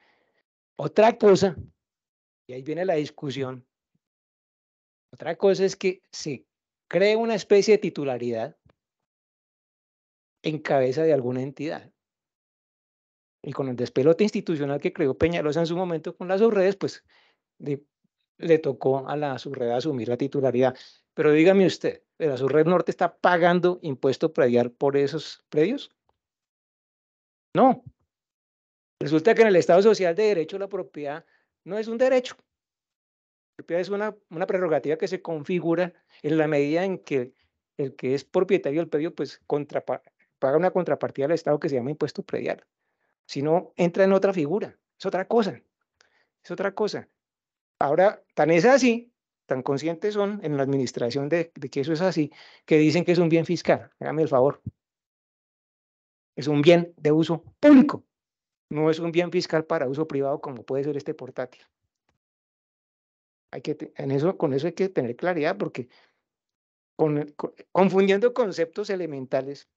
Otra cosa, y ahí viene la discusión, otra cosa es que se cree una especie de titularidad en cabeza de alguna entidad. Y con el despelote institucional que creó Peñalosa en su momento con las subredes, pues le tocó a la subred asumir la titularidad. Pero dígame usted, ¿la subred norte está pagando impuesto predial por esos predios? No. Resulta que en el Estado Social de Derecho la propiedad no es un derecho. Es una, prerrogativa que se configura en la medida en que el que es propietario del predio pues paga una contrapartida al Estado que se llama impuesto predial. Si no, entra en otra figura. Es otra cosa. Es otra cosa. Ahora, tan es así, tan conscientes son en la administración de, de que eso es así, que dicen que es un bien fiscal. Hágame el favor. Es un bien de uso público. No es un bien fiscal para uso privado como puede ser este portátil. Hay que, en eso, con eso hay que tener claridad porque con, confundiendo conceptos elementales,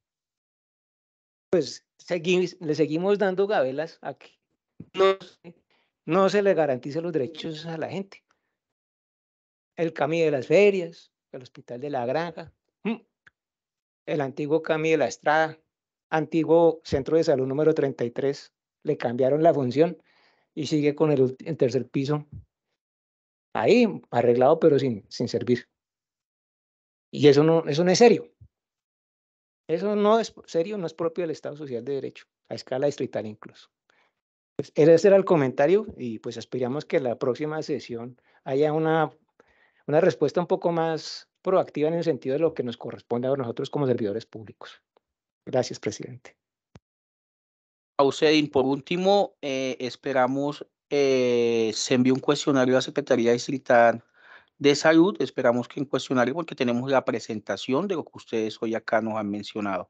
pues seguimos, le seguimos dando gabelas a que no, se- le garantice los derechos a la gente. El CAMI de las ferias, el Hospital de la Granja, mm, el antiguo CAMI de la Estrada, antiguo Centro de Salud número 33, le cambiaron la función y sigue con el tercer piso ahí arreglado pero sin, sin servir. Y eso no, eso no es serio. Eso no es serio, no es propio del Estado Social de Derecho, a escala distrital incluso. Pues ese era el comentario y pues esperamos que la próxima sesión haya una, una respuesta un poco más proactiva en el sentido de lo que nos corresponde a nosotros como servidores públicos. Gracias, presidente. A usted, por último, eh, esperamos eh, se envíe un cuestionario a la Secretaría Distrital de Salud. Esperamos que en cuestionario, porque tenemos la presentación de lo que ustedes hoy acá nos han mencionado.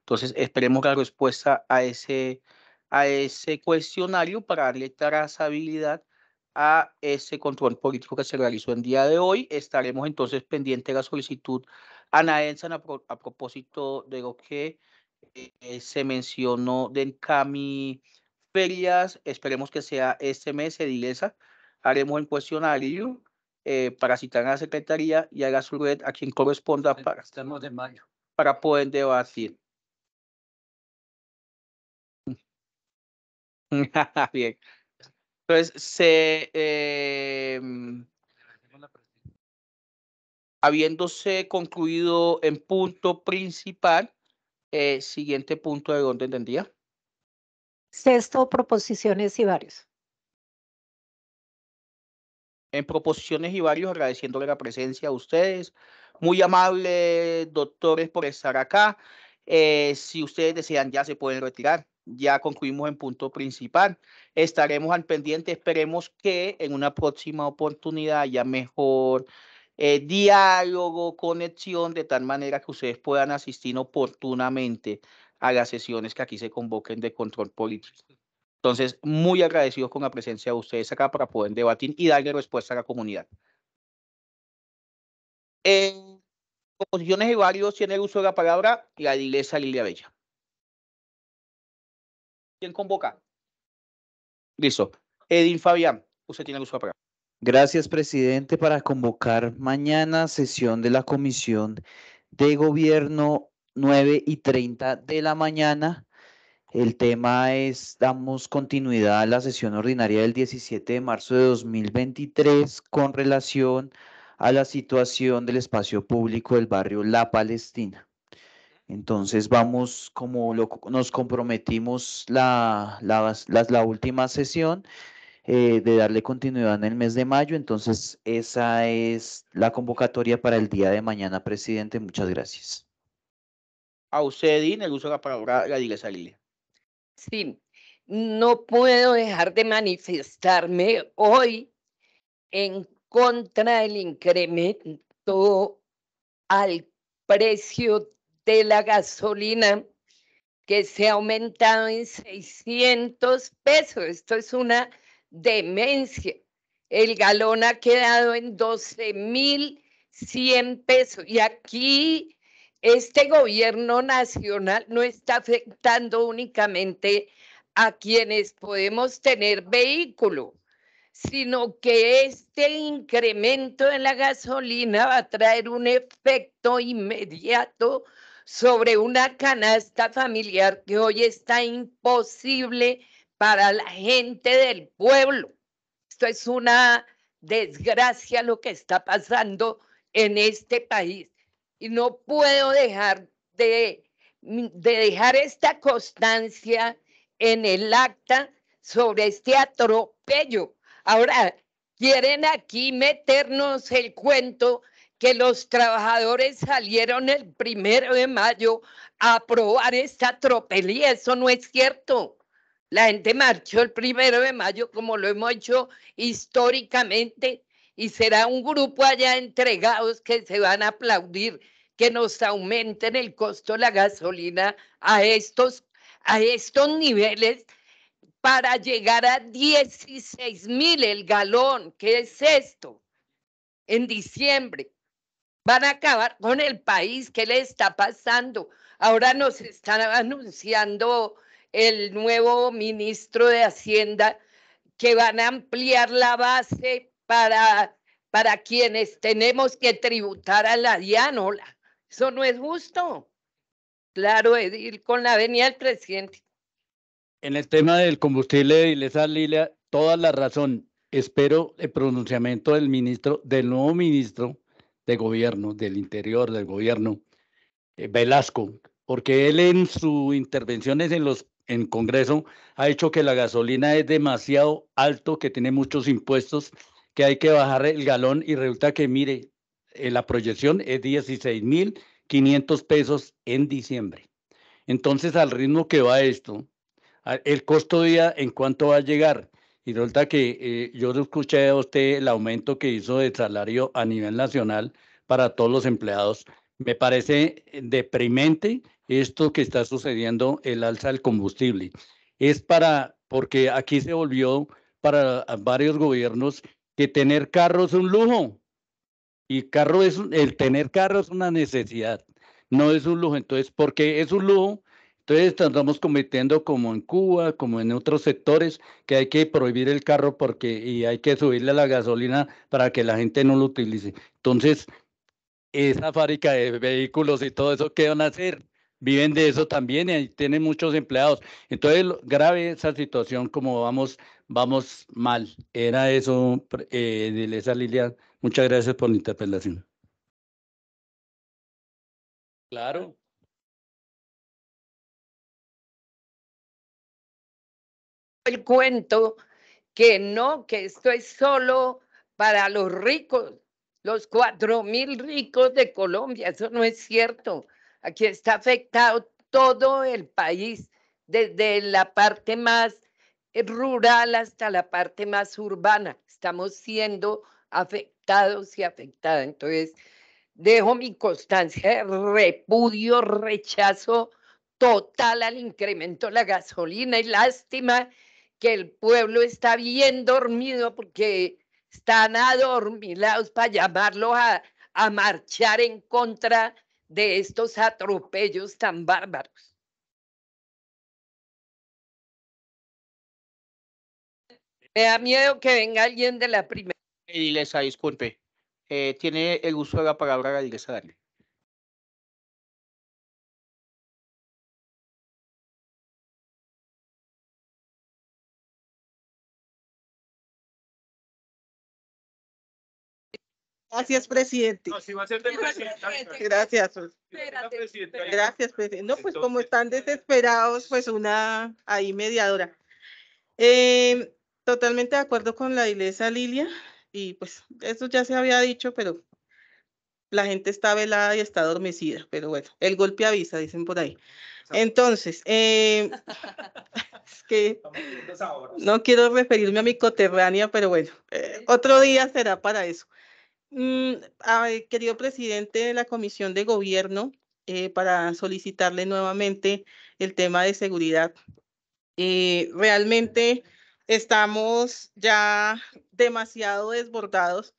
Entonces, esperemos la respuesta a ese, a ese cuestionario para darle trazabilidad a ese control político que se realizó el día de hoy. Estaremos entonces pendientes de la solicitud a Naensan a, pro- a propósito de lo que eh, se mencionó de Encami Ferias. Esperemos que sea este mes, Edilesa. Haremos el cuestionario eh, para citar a la Secretaría y a la red a quien corresponda para, Estamos de mayo. para poder debatir. Bien. Entonces, se, eh, habiéndose concluido en punto principal, eh, siguiente punto de orden del día. Sexto, proposiciones y varios. En proposiciones y varios, agradeciéndole la presencia a ustedes. Muy amable, doctores, por estar acá. Eh, si ustedes desean, ya se pueden retirar. Ya concluimos en punto principal. Estaremos al pendiente. Esperemos que en una próxima oportunidad haya mejor eh, diálogo, conexión, de tal manera que ustedes puedan asistir oportunamente a las sesiones que aquí se convoquen de control político. Entonces, muy agradecidos con la presencia de ustedes acá para poder debatir y darle respuesta a la comunidad. En proposiciones y varios tiene el uso de la palabra la Iglesia Lilia Bella. ¿Quién convoca? Listo. Edin Fabián. Usted tiene el uso de la palabra. Gracias, presidente, para convocar mañana sesión de la Comisión de Gobierno 9 y 30 de la mañana. El tema es, damos continuidad a la sesión ordinaria del 17 de marzo de 2023 con relación a la situación del espacio público del barrio La Palestina. Entonces vamos, como lo- nos comprometimos la, la, la- última sesión, eh, de darle continuidad en el mes de mayo. Entonces, esa es la convocatoria para el día de mañana, presidente. Muchas gracias. A usted, el uso de la palabra, la Iglesia Lilia. Sí, no puedo dejar de manifestarme hoy en contra del incremento al precio de la gasolina que se ha aumentado en 600 pesos. Esto es una demencia. El galón ha quedado en 12 mil 100 pesos. Y aquí este gobierno nacional no está afectando únicamente a quienes podemos tener vehículo, sino que este incremento en la gasolina va a traer un efecto inmediato sobre una canasta familiar que hoy está imposible para la gente del pueblo. Esto es una desgracia lo que está pasando en este país y no puedo dejar de, de dejar esta constancia en el acta sobre este atropello. Ahora, quieren aquí meternos el cuento que los trabajadores salieron el primero de mayo a aprobar esta tropelía. Eso no es cierto. La gente marchó el primero de mayo como lo hemos hecho históricamente y será un grupo allá entregados que se van a aplaudir que nos aumenten el costo de la gasolina a estos, a estos niveles para llegar a 16 mil el galón. ¿Qué es esto? En diciembre. Van a acabar con el país. ¿Qué le está pasando? Ahora nos están anunciando el nuevo ministro de Hacienda que van a ampliar la base para, para quienes tenemos que tributar a la diánola. Eso no es justo. Claro, Edil, con la venia del presidente. En el tema del combustible, Ilesa Lilia, toda la razón. Espero el pronunciamiento del ministro, del nuevo ministro de gobierno, del interior del gobierno, eh, Velasco, porque él en sus intervenciones en los en Congreso ha dicho que la gasolina es demasiado alto, que tiene muchos impuestos, que hay que bajar el galón y resulta que mire, eh, la proyección es 16.500 pesos en diciembre. Entonces, al ritmo que va esto, el costo día en cuánto va a llegar. Y resulta que eh, yo escuché a usted el aumento que hizo de salario a nivel nacional para todos los empleados. Me parece deprimente esto que está sucediendo, el alza del combustible. Es para, porque aquí se volvió para varios gobiernos que tener carro es un lujo. Y carro es, el tener carro es una necesidad, no es un lujo. Entonces, porque es un lujo, entonces estamos cometiendo como en Cuba, como en otros sectores, que hay que prohibir el carro porque y hay que subirle la gasolina para que la gente no lo utilice. Entonces, esa fábrica de vehículos y todo eso, ¿qué van a hacer? Viven de eso también y tienen muchos empleados. Entonces, grave esa situación como vamos, vamos mal. Era eso, eh, Dilesa Lilia. Muchas gracias por la interpelación. Claro. el cuento que no, que esto es solo para los ricos, los cuatro mil ricos de Colombia. Eso no es cierto. Aquí está afectado todo el país, desde la parte más rural hasta la parte más urbana. Estamos siendo afectados y afectadas. Entonces, dejo mi constancia de repudio, rechazo total al incremento de la gasolina y lástima que el pueblo está bien dormido porque están adormilados para llamarlo a, a marchar en contra de estos atropellos tan bárbaros. Me da miedo que venga alguien de la primera. Edilesa, disculpe. Eh, tiene el uso de la palabra la Edilesa Daniel. Gracias, presidente. No, si va a ser del presidente. Gracias. Espérate. Gracias, presidente. No, pues como están desesperados, pues una ahí mediadora. Eh, totalmente de acuerdo con la iglesia Lilia y pues eso ya se había dicho, pero la gente está velada y está adormecida, pero bueno, el golpe avisa, dicen por ahí. Entonces, eh, es que no quiero referirme a mi coterránea, pero bueno, eh, otro día será para eso. Mm, a ver, querido presidente de la Comisión de Gobierno, eh, para solicitarle nuevamente el tema de seguridad. Eh, realmente estamos ya demasiado desbordados.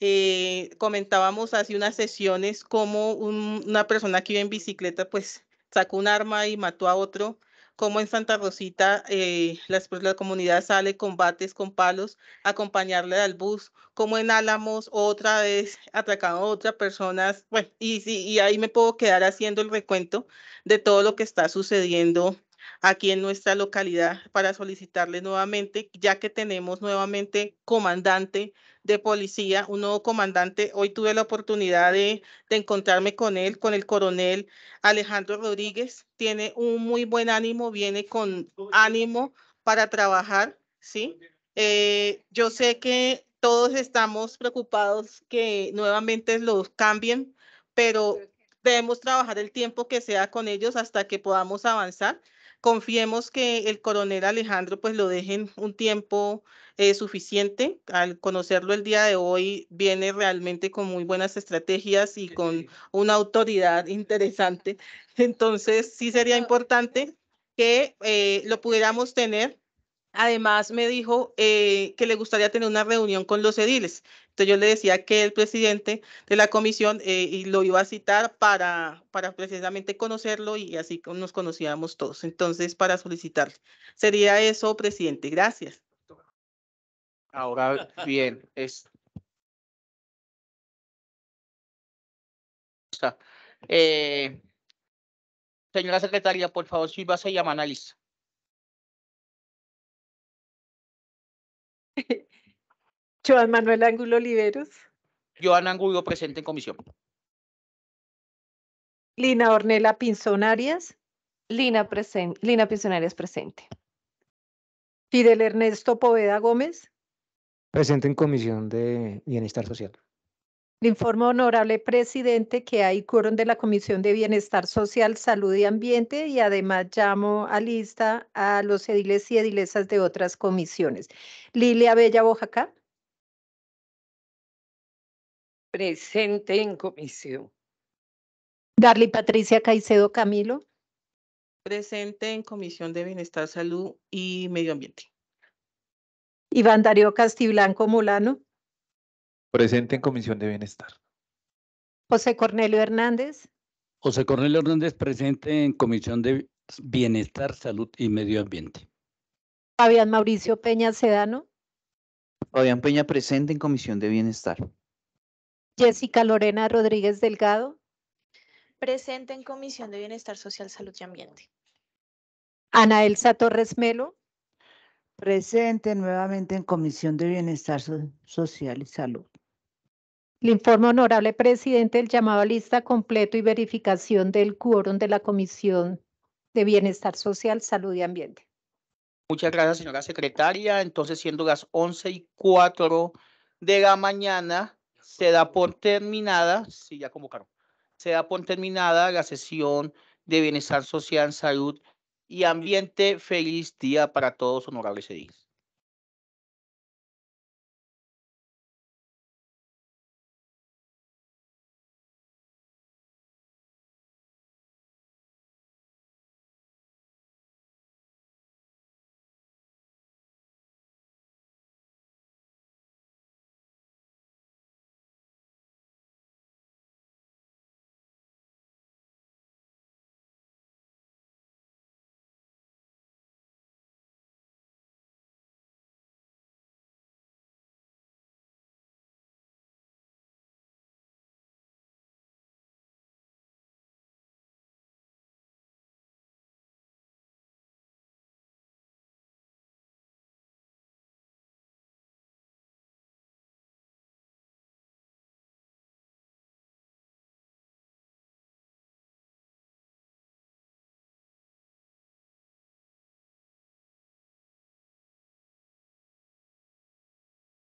Eh, comentábamos hace unas sesiones como un- una persona que iba en bicicleta, pues sacó un arma y mató a otro. Como en Santa Rosita eh, las, pues, la comunidad sale con bates, con palos, acompañarle al bus, como en Álamos otra vez atracaron a otras personas, bueno, y, y ahí me puedo quedar haciendo el recuento de todo lo que está sucediendo aquí en nuestra localidad para solicitarle nuevamente, ya que tenemos nuevamente comandante de policía, un nuevo comandante. Hoy tuve la oportunidad de, encontrarme con él, con el coronel Alejandro Rodríguez. Tiene un muy buen ánimo, viene con ánimo para trabajar, ¿sí? Eh, yo sé que todos estamos preocupados que nuevamente los cambien, pero debemos trabajar el tiempo que sea con ellos hasta que podamos avanzar. Confiemos que el coronel Alejandro pues lo dejen un tiempo eh, suficiente. Al conocerlo el día de hoy, viene realmente con muy buenas estrategias y con una autoridad interesante. Entonces, sí sería importante que eh, lo pudiéramos tener. Además, me dijo eh, que le gustaría tener una reunión con los ediles. Entonces, yo le decía que el presidente de la comisión eh, y lo iba a citar para, para precisamente conocerlo y así nos conocíamos todos. Entonces, para solicitar. Sería eso, presidente. Gracias. Ahora bien, es. Eh, señora secretaria, por favor, si vas a llamar lista. Joan Manuel Ángulo Oliveros, Joana Angulo presente en comisión. Lina Ornella Pinzón Arias, Lina, presen- Lina Pensionarias presente. Fidel Ernesto Poveda Gómez. Presente en Comisión de Bienestar Social. Le informo, honorable presidente, que hay quórum de la Comisión de Bienestar Social, Salud y Ambiente y además llamo a lista a los ediles y edilesas de otras comisiones. Lilia Bella Bojacá, Presente en comisión. Darly Patricia Caicedo Camilo, Presente en Comisión de Bienestar, Salud y Medio Ambiente. Iván Darío Castiblanco Molano, Presente en Comisión de Bienestar. José Cornelio Hernández, José Cornelio Hernández presente en Comisión de Bienestar, Salud y Medio Ambiente. Fabián Mauricio Peña Sedano, Fabián Peña presente en Comisión de Bienestar. Jessica Lorena Rodríguez Delgado, Presente en Comisión de Bienestar Social, Salud y Ambiente. Ana Elsa Torres Melo, Presente nuevamente en Comisión de Bienestar So- Social y Salud. Le informo, honorable presidente, el llamado a lista completo y verificación del quórum de la Comisión de Bienestar Social, Salud y Ambiente. Muchas gracias, señora secretaria. Entonces, siendo las once y cuatro de la mañana, se da por terminada, sí, ya convocaron, se da por terminada la sesión de Bienestar Social, Salud y Ambiente. Feliz día para todos, honorables ediles.